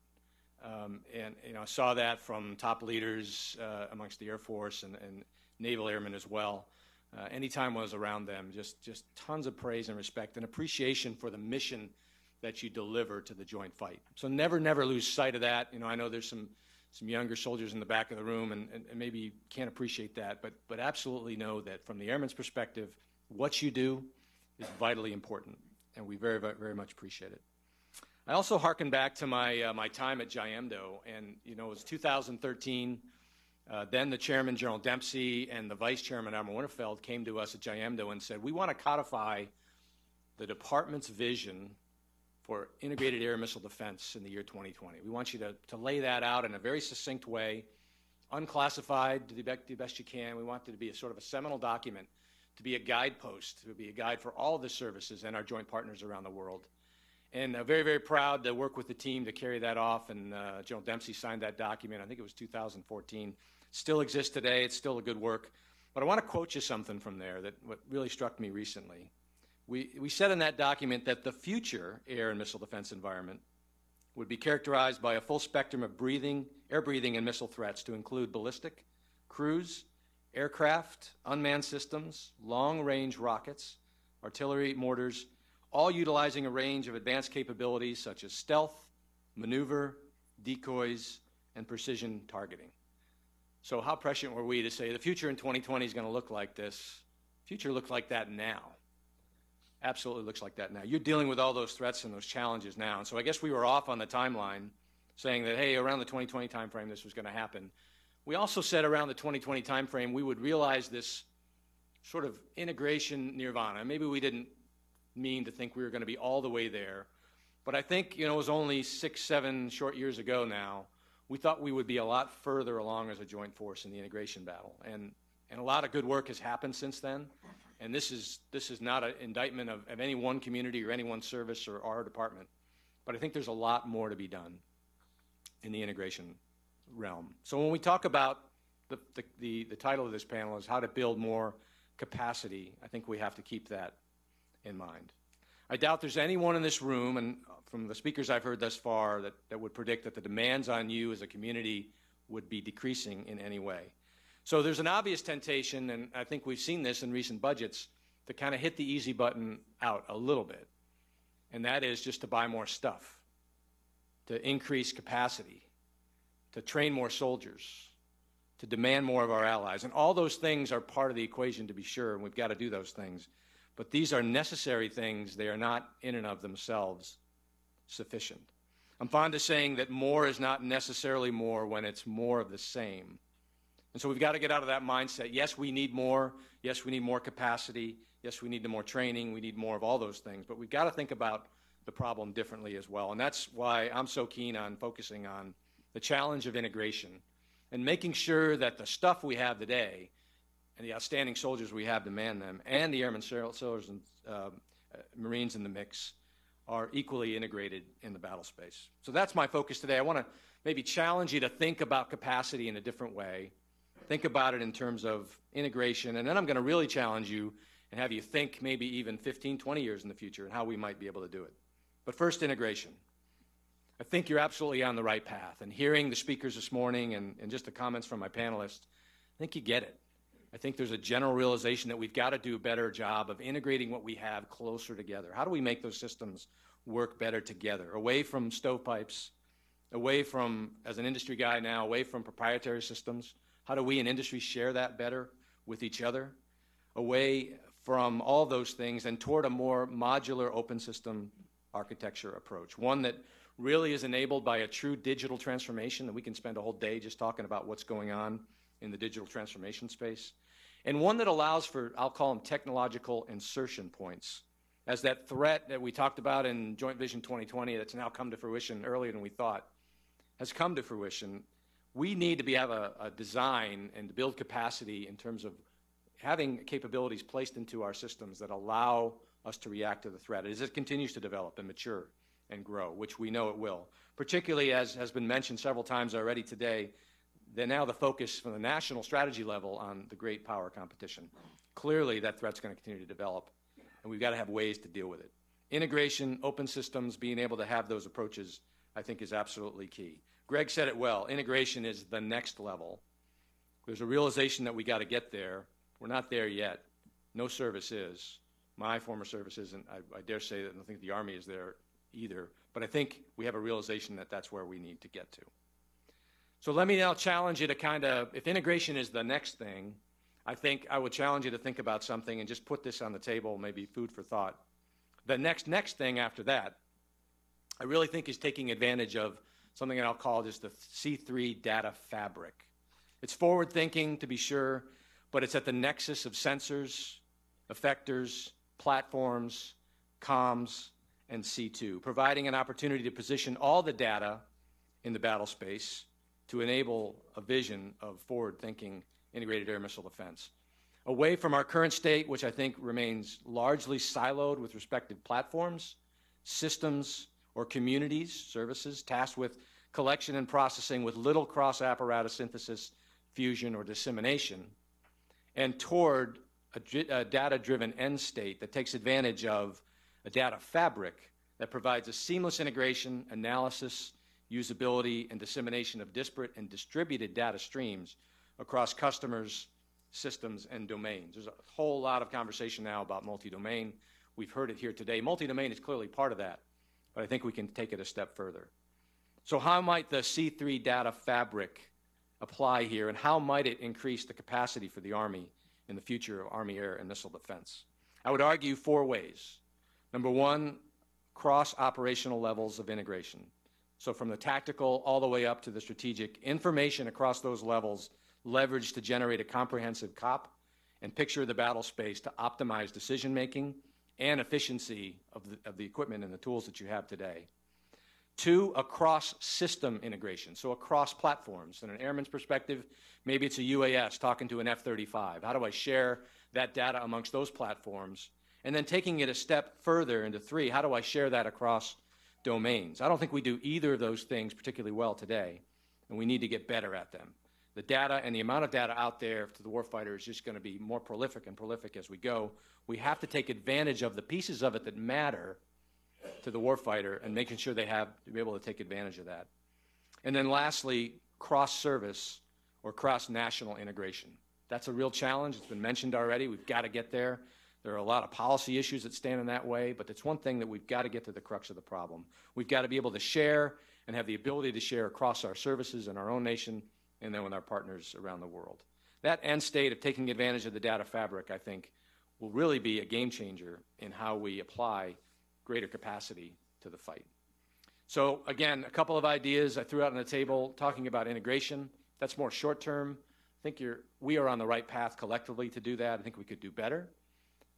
Um, and you know, I saw that from top leaders uh, amongst the Air Force and, and naval airmen as well. Uh, anytime I was around them, just just tons of praise and respect and appreciation for the mission that you deliver to the joint fight. So never, never lose sight of that. You know, I know there's some some younger soldiers in the back of the room, and, and, and maybe can't appreciate that, but but absolutely know that from the airman's perspective, what you do is vitally important, and we very, very, very much appreciate it. I also harken back to my, uh, my time at JIAMDO, and you know, it was 2013. Uh, then the chairman, General Dempsey, and the vice chairman, Admiral Winnefeld, came to us at JIAMDO and said, We want to codify the department's vision for integrated air missile defense in the year 2020. We want you to, to lay that out in a very succinct way, unclassified to the, be- the best you can. We want it to be a sort of a seminal document, to be a guidepost, to be a guide for all the services and our joint partners around the world. And uh, very, very proud to work with the team to carry that off. And uh, General Dempsey signed that document. I think it was 2014. Still exists today. It's still a good work. But I want to quote you something from there that what really struck me recently. We, we said in that document that the future air and missile defense environment would be characterized by a full spectrum of breathing, air breathing and missile threats to include ballistic, cruise, aircraft, unmanned systems, long range rockets, artillery, mortars, all utilizing a range of advanced capabilities such as stealth, maneuver, decoys, and precision targeting. So, how prescient were we to say the future in 2020 is going to look like this? Future looked like that now. absolutely looks like that now. You're dealing with all those threats and those challenges now. And so I guess we were off on the timeline saying that, hey, around the 2020 timeframe, this was going to happen. We also said around the 2020 timeframe, we would realize this sort of integration nirvana. Maybe we didn't mean to think we were going to be all the way there. But I think, you know, it was only six, seven short years ago now. We thought we would be a lot further along as a joint force in the integration battle. And, and a lot of good work has happened since then. And this is, this is not an indictment of, of any one community or any one service or our department. But I think there's a lot more to be done in the integration realm. So when we talk about the, the, the, the title of this panel is how to build more capacity, I think we have to keep that in mind. I doubt there's anyone in this room, and uh, from the speakers I've heard thus far, that, that would predict that the demands on you as a community would be decreasing in any way. So there's an obvious temptation, and I think we've seen this in recent budgets, to kind of hit the easy button out a little bit. And that is just to buy more stuff, to increase capacity, to train more soldiers, to demand more of our allies. And all those things are part of the equation, to be sure, and we've got to do those things. But these are necessary things. They are not, in and of themselves, sufficient. I'm fond of saying that more is not necessarily more when it's more of the same. And so we've got to get out of that mindset. Yes, we need more. Yes, we need more capacity. Yes, we need more training. We need more of all those things. But we've got to think about the problem differently as well. And that's why I'm so keen on focusing on the challenge of integration and making sure that the stuff we have today and the outstanding soldiers we have to man them and the airmen, sailors, and uh, uh, Marines in the mix are equally integrated in the battle space. So that's my focus today. I want to maybe challenge you to think about capacity in a different way. Think about it in terms of integration. And then I'm going to really challenge you and have you think maybe even 15, 20 years in the future and how we might be able to do it. But first, integration. I think you're absolutely on the right path. And hearing the speakers this morning and, and just the comments from my panelists, I think you get it. I think there's a general realization that we've got to do a better job of integrating what we have closer together. How do we make those systems work better together, away from stovepipes, away from, as an industry guy now, away from proprietary systems? How do we in industry share that better with each other? Away from all those things and toward a more modular open system architecture approach, one that really is enabled by a true digital transformation that we can spend a whole day just talking about what's going on in the digital transformation space, and one that allows for, I'll call them technological insertion points. As that threat that we talked about in Joint Vision 2020 that's now come to fruition earlier than we thought has come to fruition, we need to be, have a, a design and to build capacity in terms of having capabilities placed into our systems that allow us to react to the threat as it continues to develop and mature and grow, which we know it will. Particularly, as has been mentioned several times already today, then now the focus from the national strategy level on the great power competition. Clearly, that threat's going to continue to develop, and we've got to have ways to deal with it. Integration, open systems, being able to have those approaches, I think, is absolutely key. Greg said it well. Integration is the next level. There's a realization that we got to get there. We're not there yet. No service is. My former service isn't. I, I dare say that I don't think the Army is there either. But I think we have a realization that that's where we need to get to. So let me now challenge you to kind of, if integration is the next thing, I think I would challenge you to think about something and just put this on the table, maybe food for thought. The next next thing after that, I really think is taking advantage of something that I'll call just the C3 data fabric. It's forward thinking to be sure, but it's at the nexus of sensors, effectors, platforms, comms, and C2, providing an opportunity to position all the data in the battle space to enable a vision of forward-thinking integrated air missile defense. Away from our current state, which I think remains largely siloed with respective platforms, systems, or communities, services tasked with collection and processing with little cross-apparatus synthesis, fusion, or dissemination, and toward a, a data-driven end state that takes advantage of a data fabric that provides a seamless integration, analysis, usability, and dissemination of disparate and distributed data streams across customers, systems, and domains. There's a whole lot of conversation now about multi-domain. We've heard it here today. Multi-domain is clearly part of that, but I think we can take it a step further. So how might the C3 data fabric apply here, and how might it increase the capacity for the Army in the future of Army air and missile defense? I would argue four ways. Number one, cross operational levels of integration. So from the tactical all the way up to the strategic, information across those levels leveraged to generate a comprehensive COP and picture the battle space to optimize decision making and efficiency of the, of the equipment and the tools that you have today. Two, across system integration, so across platforms. In an airman's perspective, maybe it's a UAS talking to an F 35. How do I share that data amongst those platforms? And then taking it a step further into three, how do I share that across domains? I don't think we do either of those things particularly well today, and we need to get better at them. The data and the amount of data out there to the warfighter is just going to be more prolific and prolific as we go. We have to take advantage of the pieces of it that matter to the warfighter and making sure they have to be able to take advantage of that. And then lastly, cross service or cross national integration. That's a real challenge. It's been mentioned already. We've got to get there. There are a lot of policy issues that stand in that way, but it's one thing that we've got to get to the crux of the problem. We've got to be able to share and have the ability to share across our services in our own nation and then with our partners around the world. That end state of taking advantage of the data fabric, I think, will really be a game changer in how we apply greater capacity to the fight. So again, a couple of ideas I threw out on the table talking about integration. That's more short term. I think you're, we are on the right path collectively to do that. I think we could do better.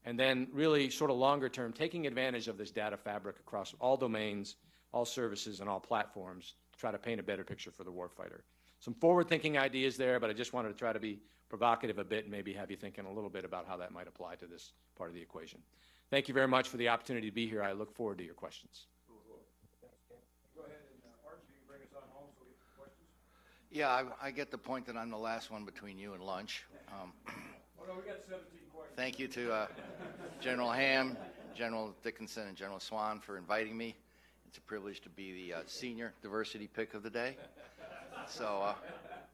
And then really sort of longer term, taking advantage of this data fabric across all domains, all services, and all platforms to try to paint a better picture for the warfighter. Some forward thinking ideas there, but I just wanted to try to be provocative a bit and maybe have you thinking a little bit about how that might apply to this part of the equation. Thank you very much for the opportunity to be here. I look forward to your questions. Go ahead and, uh, Archie, you can bring us on home so we get some questions. Yeah, I, I get the point that I'm the last one between you and lunch. Um, Oh, no, thank you to uh, General Ham, General Dickinson, and General Swan for inviting me. It's a privilege to be the uh, senior diversity pick of the day. So, uh,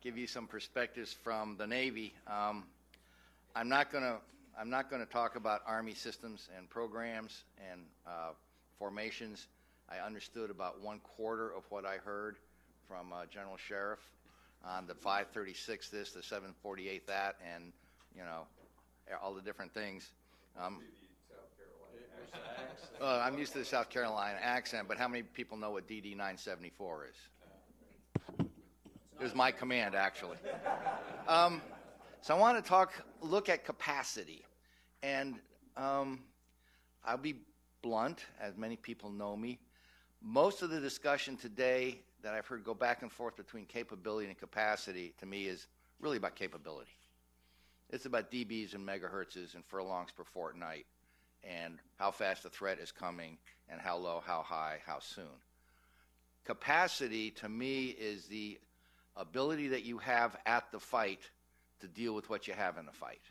give you some perspectives from the Navy. Um, I'm not going to I'm not going to talk about Army systems and programs and uh, formations. I understood about one quarter of what I heard from uh, General Sheriff on the 536 this, the 748 that, and you know all the different things. Um, uh, I'm used to the South Carolina accent, but how many people know what DD 974 is? It was my command, actually. Um, so I want to talk, look at capacity, and um, I'll be blunt, as many people know me. Most of the discussion today that I've heard go back and forth between capability and capacity to me is really about capability. It's about dBs and megahertzes and furlongs per fortnight and how fast the threat is coming and how low, how high, how soon. Capacity to me is the ability that you have at the fight to deal with what you have in the fight.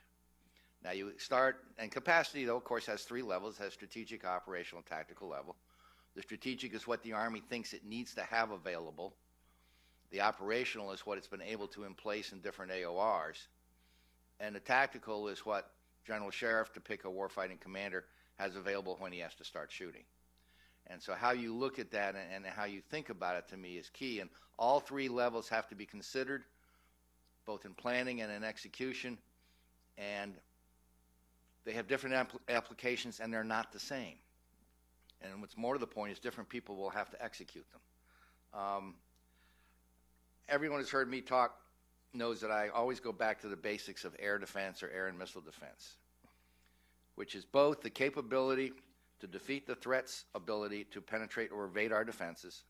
Now you start, and capacity though, of course, has three levels: has strategic, operational, and tactical level. The strategic is what the Army thinks it needs to have available. The operational is what it's been able to in place in different AORs. And the tactical is what General Sheriff, to pick a warfighting commander, has available when he has to start shooting. And so, how you look at that and, how you think about it to me is key. And all three levels have to be considered, both in planning and in execution. And they have different applications, and they're not the same. And what's more to the point is, different people will have to execute them. Um, everyone has heard me talk knows that I always go back to the basics of air defense or air and missile defense, which is both the capability to defeat the threat's ability to penetrate or evade our defenses,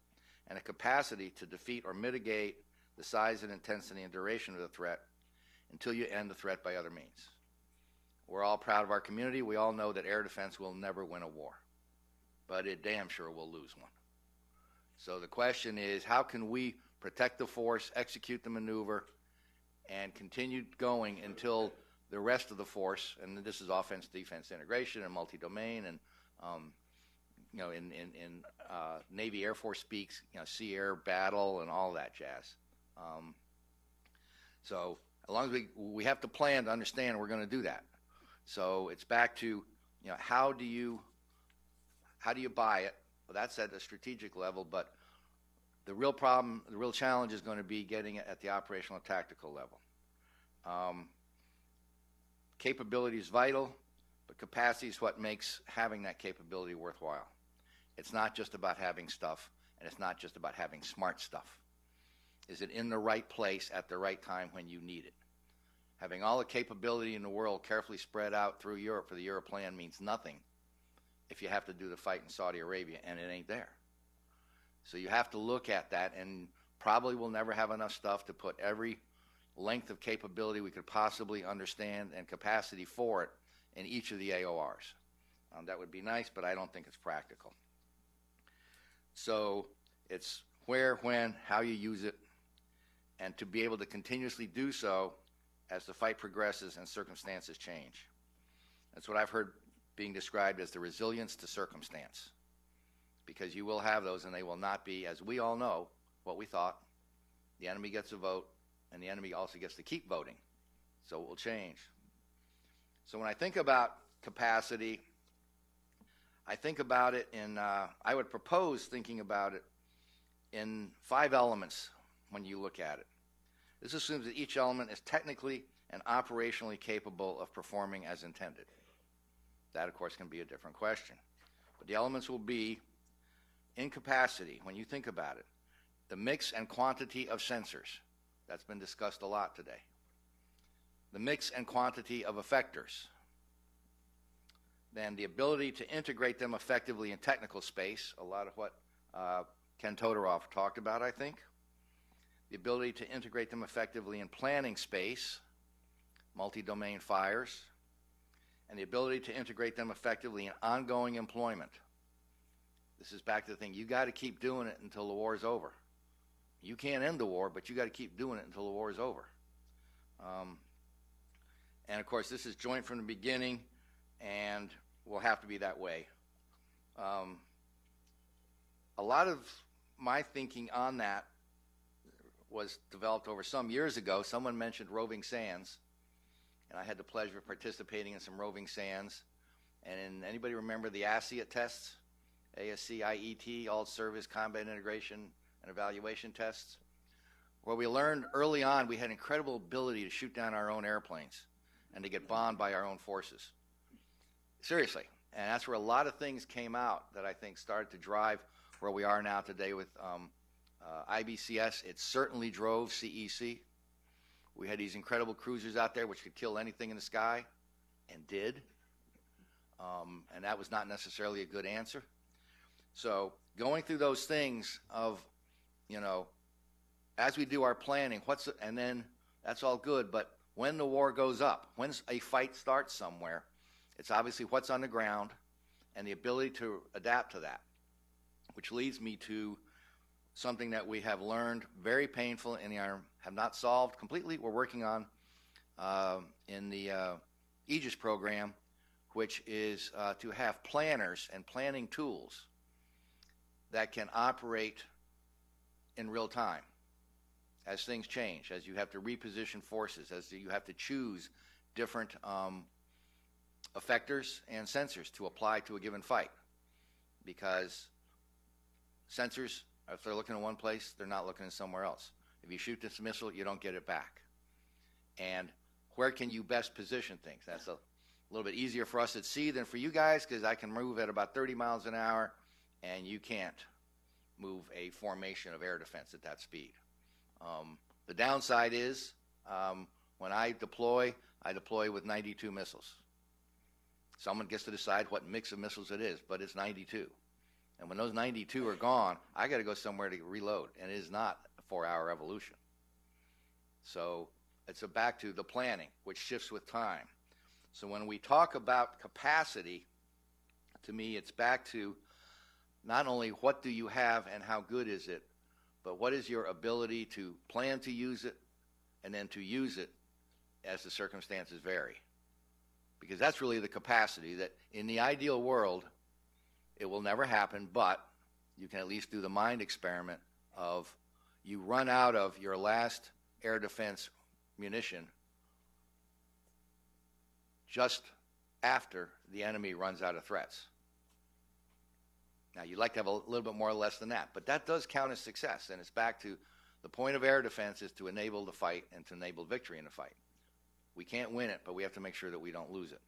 and a capacity to defeat or mitigate the size and intensity and duration of the threat until you end the threat by other means. We're all proud of our community. We all know that air defense will never win a war, but it damn sure will lose one. So the question is how can we protect the force, execute the maneuver, and continued going until the rest of the force, and this is offense defense integration and multi domain, and um, you know, in in, in uh, Navy Air Force speaks, you know, sea air battle and all that jazz. Um, so as long as we we have to plan to understand we're going to do that. So it's back to you know how do you how do you buy it? Well, that's at the strategic level, but the real problem, the real challenge is going to be getting it at the operational and tactical level. Um, capability is vital, but capacity is what makes having that capability worthwhile. It's not just about having stuff, and it's not just about having smart stuff. Is it in the right place at the right time when you need it? Having all the capability in the world carefully spread out through Europe for the Euro plan means nothing if you have to do the fight in Saudi Arabia and it ain't there. So you have to look at that, and probably we'll never have enough stuff to put every length of capability we could possibly understand and capacity for it in each of the AORs. Um, that would be nice, but I don't think it's practical. So it's where, when, how you use it, and to be able to continuously do so as the fight progresses and circumstances change. That's what I've heard being described as the resilience to circumstance. Because you will have those, and they will not be, as we all know, what we thought. The enemy gets a vote, and the enemy also gets to keep voting. So it will change. So when I think about capacity, I think about it in, uh, I would propose thinking about it in five elements when you look at it. This assumes that each element is technically and operationally capable of performing as intended. That, of course, can be a different question. But the elements will be incapacity, when you think about it, the mix and quantity of sensors. That's been discussed a lot today. The mix and quantity of effectors. Then the ability to integrate them effectively in technical space, a lot of what uh, Ken Todorov talked about, I think. The ability to integrate them effectively in planning space, multi domain fires, and the ability to integrate them effectively in ongoing employment. This is back to the thing you got to keep doing it until the war is over. You can't end the war, but you got to keep doing it until the war is over. Um, and of course, this is joint from the beginning and will have to be that way. Um, a lot of my thinking on that was developed over some years ago. Someone mentioned roving sands, and I had the pleasure of participating in some roving sands. And anybody remember the ASCIET tests? ASCIET, All Service Combat Integration and Evaluation Tests, where we learned early on we had incredible ability to shoot down our own airplanes and to get bombed by our own forces. Seriously. And that's where a lot of things came out that I think started to drive where we are now today with um, uh, IBCS. It certainly drove CEC. We had these incredible cruisers out there which could kill anything in the sky and did. Um, and that was not necessarily a good answer. So going through those things of, you know, as we do our planning, what's and then that's all good, but when the war goes up, when a fight starts somewhere, it's obviously what's on the ground and the ability to adapt to that, which leads me to something that we have learned very painful and have not solved completely. We're working on uh, in the uh, Aegis program, which is uh, to have planners and planning tools that can operate in real time as things change, as you have to reposition forces, as you have to choose different um, effectors and sensors to apply to a given fight. Because sensors, if they're looking in one place, they're not looking in somewhere else. If you shoot this missile, you don't get it back. And where can you best position things? That's a little bit easier for us at sea than for you guys because I can move at about 30 miles an hour and you can't move a formation of air defense at that speed. Um, the downside is um, when I deploy, I deploy with 92 missiles. Someone gets to decide what mix of missiles it is, but it's 92. And when those 92 are gone, I got to go somewhere to reload, and it is not a four-hour evolution. So it's back to the planning, which shifts with time. So when we talk about capacity, to me, it's back to not only what do you have and how good is it, but what is your ability to plan to use it and then to use it as the circumstances vary. Because that's really the capacity that in the ideal world, it will never happen, but you can at least do the mind experiment of you run out of your last air defense munition just after the enemy runs out of threats. Now, you'd like to have a little bit more or less than that, but that does count as success, and it's back to the point of air defense is to enable the fight and to enable victory in the fight. We can't win it, but we have to make sure that we don't lose it.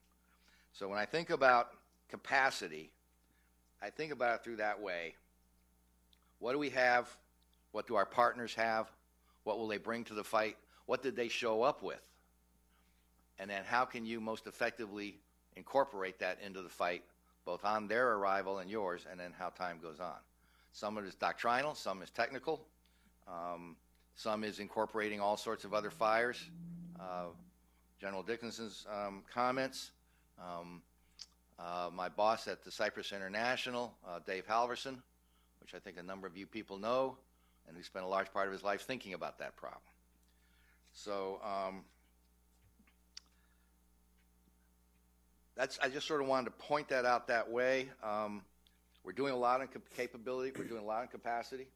So when I think about capacity, I think about it through that way. What do we have? What do our partners have? What will they bring to the fight? What did they show up with? And then how can you most effectively incorporate that into the fight, both on their arrival and yours, and then how time goes on? Some of it is doctrinal, some is technical, um, some is incorporating all sorts of other fires. Uh, General Dickinson's um, comments. Um, uh, my boss at the Cypress International, uh, Dave Halverson, which I think a number of you people know, and who spent a large part of his life thinking about that problem. So that's I just sort of wanted to point that out that way. Um, we're doing a lot in capability. We're doing a lot in capacity.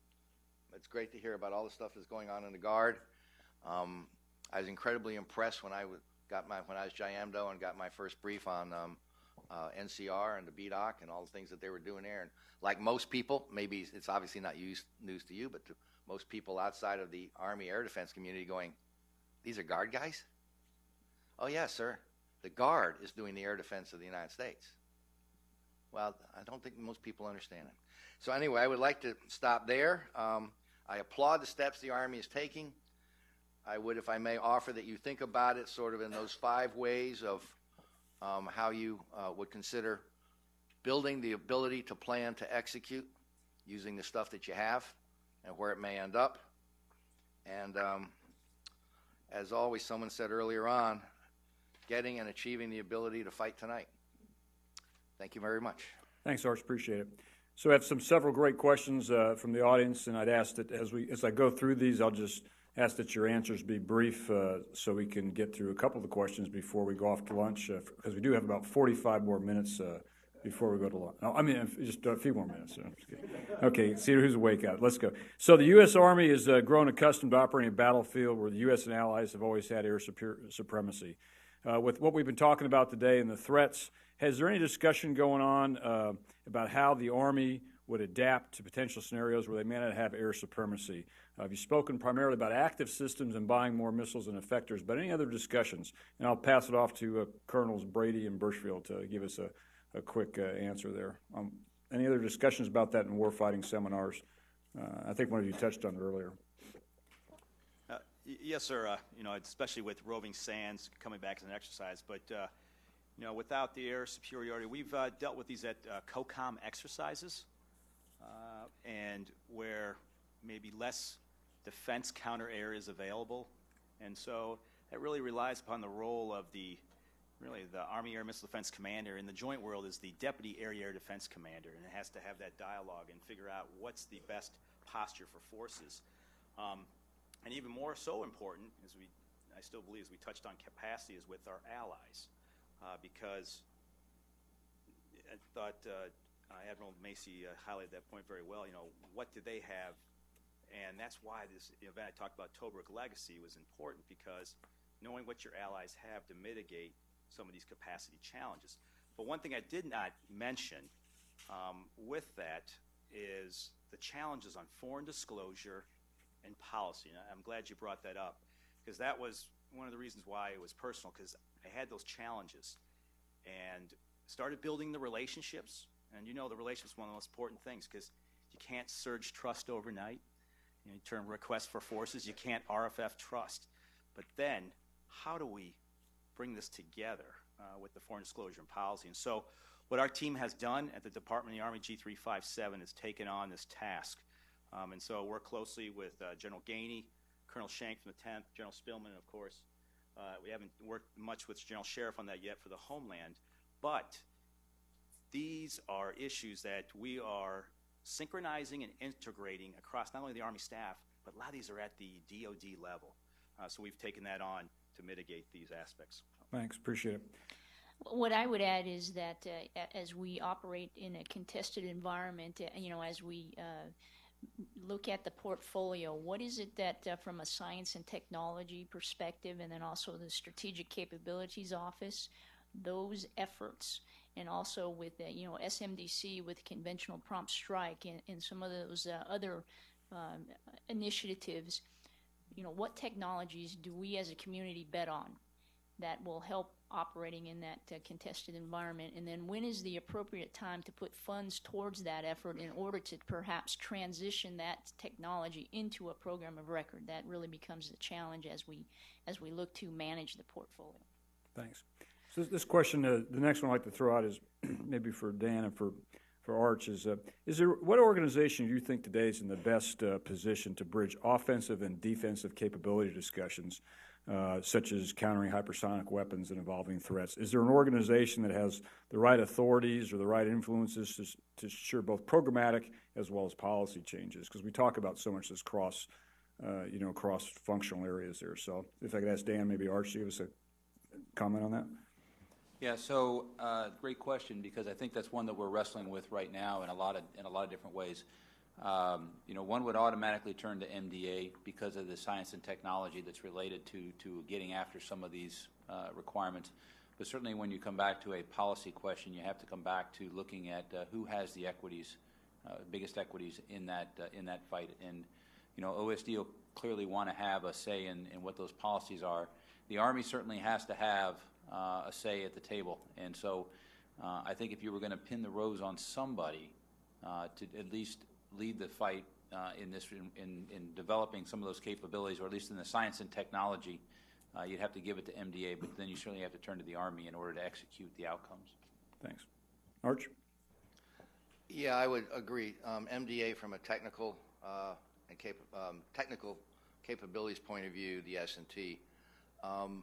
It's great to hear about all the stuff that's going on in the Guard. Um, I was incredibly impressed when got my when I was JIAMDO and got my first brief on um, uh, NCR and the BDOC and all the things that they were doing there. And like most people, maybe it's obviously not used, news to you, but to most people outside of the Army Air Defense community, going, "These are Guard guys." Oh yes, sir. The Guard is doing the air defense of the United States. Well, I don't think most people understand it. So anyway, I would like to stop there. Um, I applaud the steps the Army is taking. I would, if I may, offer that you think about it sort of in those five ways of um, how you uh, would consider building the ability to plan to execute using the stuff that you have and where it may end up. And um, as always, someone said earlier on, getting and achieving the ability to fight tonight. Thank you very much. Thanks, Arch. Appreciate it. So I have some several great questions uh, from the audience, and I'd ask that as we as I go through these, I'll just ask that your answers be brief, uh, so we can get through a couple of the questions before we go off to lunch, uh, because we do have about 45 more minutes uh, before we go to lunch. No, I mean, uh, just a few more minutes. Okay, see who's awake out. Let's go. So the U.S. Army has uh, grown accustomed to operating a battlefield where the U.S. and allies have always had air super- supremacy. Uh, with what we've been talking about today and the threats, has there any discussion going on uh, about how the Army would adapt to potential scenarios where they may not have air supremacy? Uh, you've spoken primarily about active systems and buying more missiles and effectors, but any other discussions? And I'll pass it off to uh, Colonels Brady and Birchfield to give us a, a quick uh, answer there. Um, any other discussions about that in warfighting seminars? Uh, I think one of you touched on it earlier. Yes, sir. Uh, you know, especially with roving sands coming back as an exercise, but uh, you know, without the air superiority, we've uh, dealt with these at uh, COCOM exercises, uh, and where maybe less defense counter air is available, and so that really relies upon the role of the really the Army Air Missile Defense Commander in the joint world is the Deputy Air Air Defense Commander, and it has to have that dialogue and figure out what's the best posture for forces. Um, and even more so important, as we, I still believe, as we touched on capacity, is with our allies, uh, because I thought uh, uh, Admiral Macy uh, highlighted that point very well. You know, what do they have? And that's why this event I talked about, Tobruk Legacy, was important because knowing what your allies have to mitigate some of these capacity challenges. But one thing I did not mention um, with that is the challenges on foreign disclosure and policy. And I'm glad you brought that up because that was one of the reasons why it was personal because I had those challenges and started building the relationships. And you know, the relationships one of the most important things because you can't surge trust overnight. You know, term request for forces, you can't RFF trust. But then, how do we bring this together uh, with the foreign disclosure and policy? And so, what our team has done at the Department of the Army G357 is taken on this task. Um, and so, work closely with uh, General Gainey, Colonel Shank from the 10th, General Spillman, of course. Uh, we haven't worked much with General Sheriff on that yet for the Homeland, but these are issues that we are synchronizing and integrating across not only the Army staff, but a lot of these are at the DoD level. Uh, so we've taken that on to mitigate these aspects. Thanks, appreciate it. What I would add is that uh, as we operate in a contested environment, uh, you know, as we uh, look at the portfolio, what is it that, uh, from a science and technology perspective, and then also the Strategic Capabilities Office, those efforts, and also with, uh, you know, SMDC with conventional prompt strike and, and some of those uh, other um, initiatives, you know, what technologies do we as a community bet on that will help operating in that uh, contested environment? And then when is the appropriate time to put funds towards that effort in order to perhaps transition that technology into a program of record? That really becomes the challenge as we as we look to manage the portfolio. Thanks. So this- question, uh, the next one I'd like to throw out is maybe for Dan and for, for Arch is, uh, is there, what organization do you think today is in the best uh, position to bridge offensive and defensive capability discussions, uh, such as countering hypersonic weapons and evolving threats? Is there an organization that has the right authorities or the right influences to, to ensure both programmatic as well as policy changes? Because we talk about so much this cross, uh, you know, cross-functional areas there. So if I could ask Dan, maybe Arch, to give us a comment on that? Yeah, so uh, great question because I think that's one that we're wrestling with right now in a lot of in a lot of different ways. Um, you know, one would automatically turn to MDA because of the science and technology that's related to to getting after some of these uh, requirements. But certainly, when you come back to a policy question, you have to come back to looking at uh, who has the equities, uh, biggest equities in that uh, in that fight. And you know, OSD will clearly want to have a say in, in what those policies are. The Army certainly has to have uh, a say at the table. And so uh, I think if you were going to pin the rose on somebody to at least lead the fight uh, in this in, in, in developing some of those capabilities, or at least in the science and technology, uh, you'd have to give it to MDA. But then you certainly have to turn to the Army in order to execute the outcomes. Thanks. Arch? Yeah, I would agree. Um, MDA from a technical uh, and cap- um, technical capabilities point of view, the S and T. Um,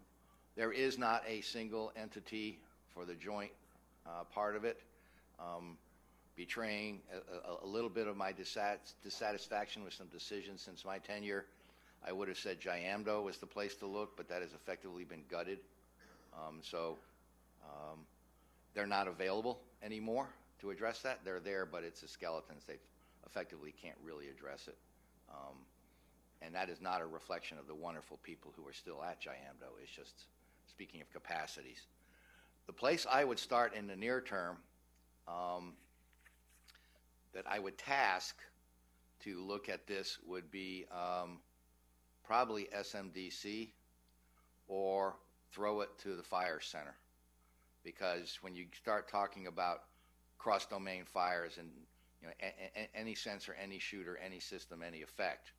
there is not a single entity for the joint uh, part of it. Um, betraying a, a, little bit of my dissat- dissatisfaction with some decisions since my tenure, I would have said JIAMDO was the place to look, but that has effectively been gutted. Um, so um, they're not available anymore to address that. They're there, but it's a skeletons. They effectively can't really address it. Um, and that is not a reflection of the wonderful people who are still at JIAMDO. It's just speaking of capacities. The place I would start in the near term um, that I would task to look at this would be um, probably SMDC or throw it to the fire center because when you start talking about cross-domain fires and you know a- a- any sensor, any shooter, any system, any effect,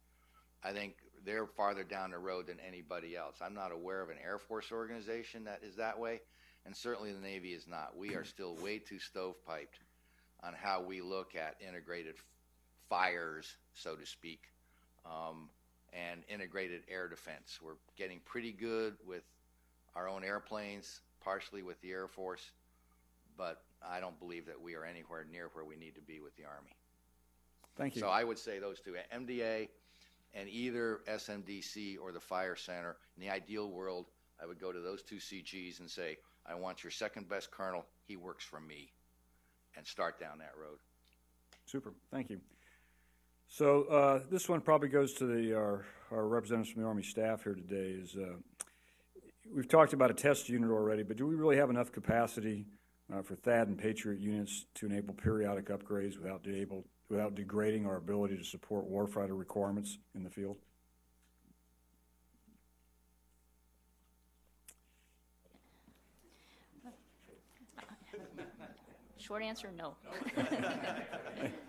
I think they're farther down the road than anybody else. I'm not aware of an Air Force organization that is that way, and certainly the Navy is not. We are still way too stovepiped on how we look at integrated fires, so to speak, um, and integrated air defense. We're getting pretty good with our own airplanes, partially with the Air Force, but I don't believe that we are anywhere near where we need to be with the Army. Thank you. So I would say those two, MDA and either SMDC or the Fire Center. In the ideal world, I would go to those two CGs and say, I want your second best colonel. He works for me. And start down that road. Super. Thank you. So uh, this one probably goes to the our, our representatives from the Army staff here today. Is uh, we've talked about a test unit already, but do we really have enough capacity uh, for THAAD and Patriot units to enable periodic upgrades without de- able, without degrading our ability to support warfighter requirements in the field? Short answer, no.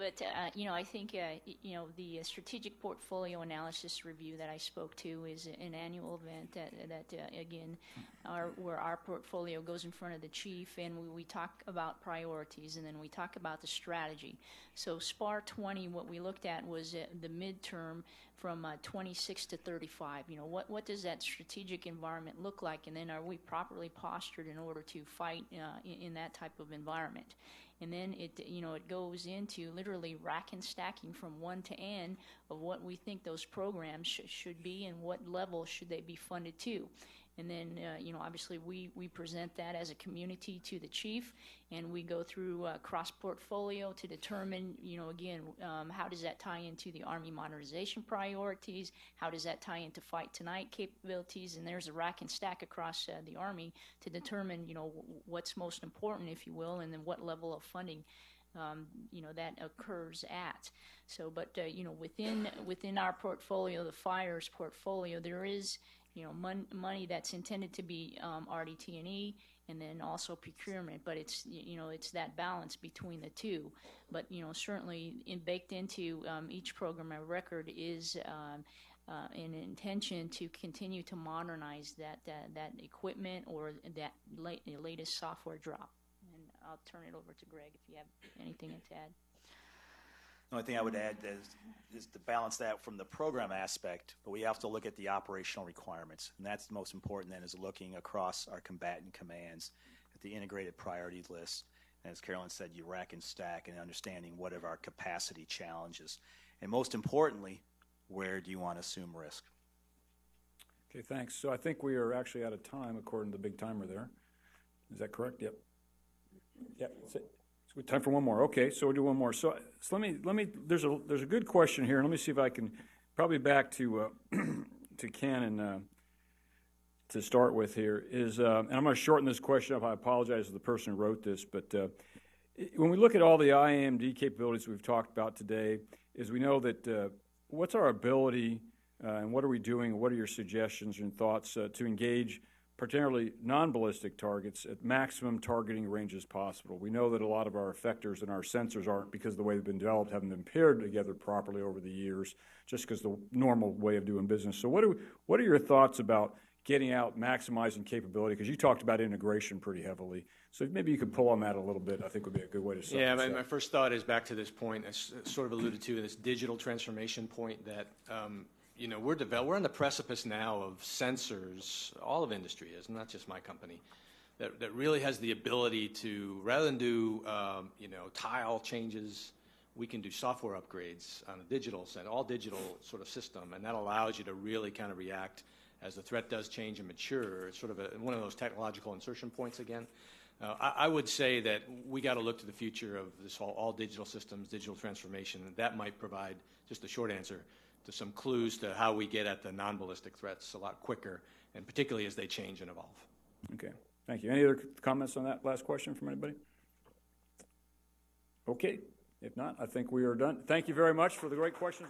But, uh, you know, I think, uh, you know, the uh, strategic portfolio analysis review that I spoke to is an annual event that, that uh, again, our, where our portfolio goes in front of the chief and we, we talk about priorities and then we talk about the strategy. So SPAR 20, what we looked at was uh, the midterm from uh, 26 to 35. You know, what, what does that strategic environment look like? And then are we properly postured in order to fight in, in that type of environment? And then it, you know, it goes into literally rack and stacking from one to n of what we think those programs sh- should be and what level should they be funded to. And then, uh, you know, obviously we, we present that as a community to the chief, and we go through uh, cross portfolio to determine, you know, again, um, how does that tie into the Army modernization priorities? How does that tie into fight tonight capabilities? And there's a rack and stack across uh, the Army to determine, you know, what's most important, if you will, and then what level of funding um, you know that occurs at. So, but uh, you know within within our portfolio, the fires portfolio, there is you know, mon- money that's intended to be um, RDT&E E and then also procurement, but it's, you know, it's that balance between the two. But, you know, certainly in, baked into um, each program of record is um, uh, an intention to continue to modernize that, that, that equipment or that late, latest software drop. And I'll turn it over to Greg if you have anything to add. The only thing I would add is, is to balance that from the program aspect, but we have to look at the operational requirements. And that's the most important then is looking across our combatant commands at the integrated priority list. And as Carolyn said, you rack and stack and understanding what are our capacity challenges. And most importantly, where do you want to assume risk? Okay, thanks. So I think we are actually out of time according to the big timer there. Is that correct? Yep. Yep. So time for one more. Okay, so we'll do one more. So, so let me, let me, there's a, there's a good question here. Let me see if I can, probably back to, uh, to Ken and, uh, to start with here is, uh, and I'm going to shorten this question up. I apologize to the person who wrote this, but uh, when we look at all the IAMD capabilities we've talked about today, is we know that uh, what's our ability uh, and what are we doing? What are your suggestions and thoughts to engage particularly non-ballistic targets at maximum targeting ranges possible? We know that a lot of our effectors and our sensors aren't because of the way they've been developed, haven't been paired together properly over the years, just because the normal way of doing business. So what are what are your thoughts about getting out, maximizing capability? Because you talked about integration pretty heavily. So maybe you could pull on that a little bit. I think would be a good way to. Yeah, my, my first thought is back to this point, as sort of alluded to, this digital transformation point that, um, you know, we're develop, we're on the precipice now of sensors, all of industry is, not just my company, that, that really has the ability to, rather than do, um, you know, tile changes, we can do software upgrades on a digital, set, all digital sort of system, and that allows you to really kind of react as the threat does change and mature. It's sort of a, one of those technological insertion points again. Uh, I, I would say that we got to look to the future of this all, all digital systems, digital transformation. and That might provide just a short answer to some clues to how we get at the non-ballistic threats a lot quicker, and particularly as they change and evolve. Okay, thank you. Any other comments on that last question from anybody? Okay, if not, I think we are done. Thank you very much for the great questions.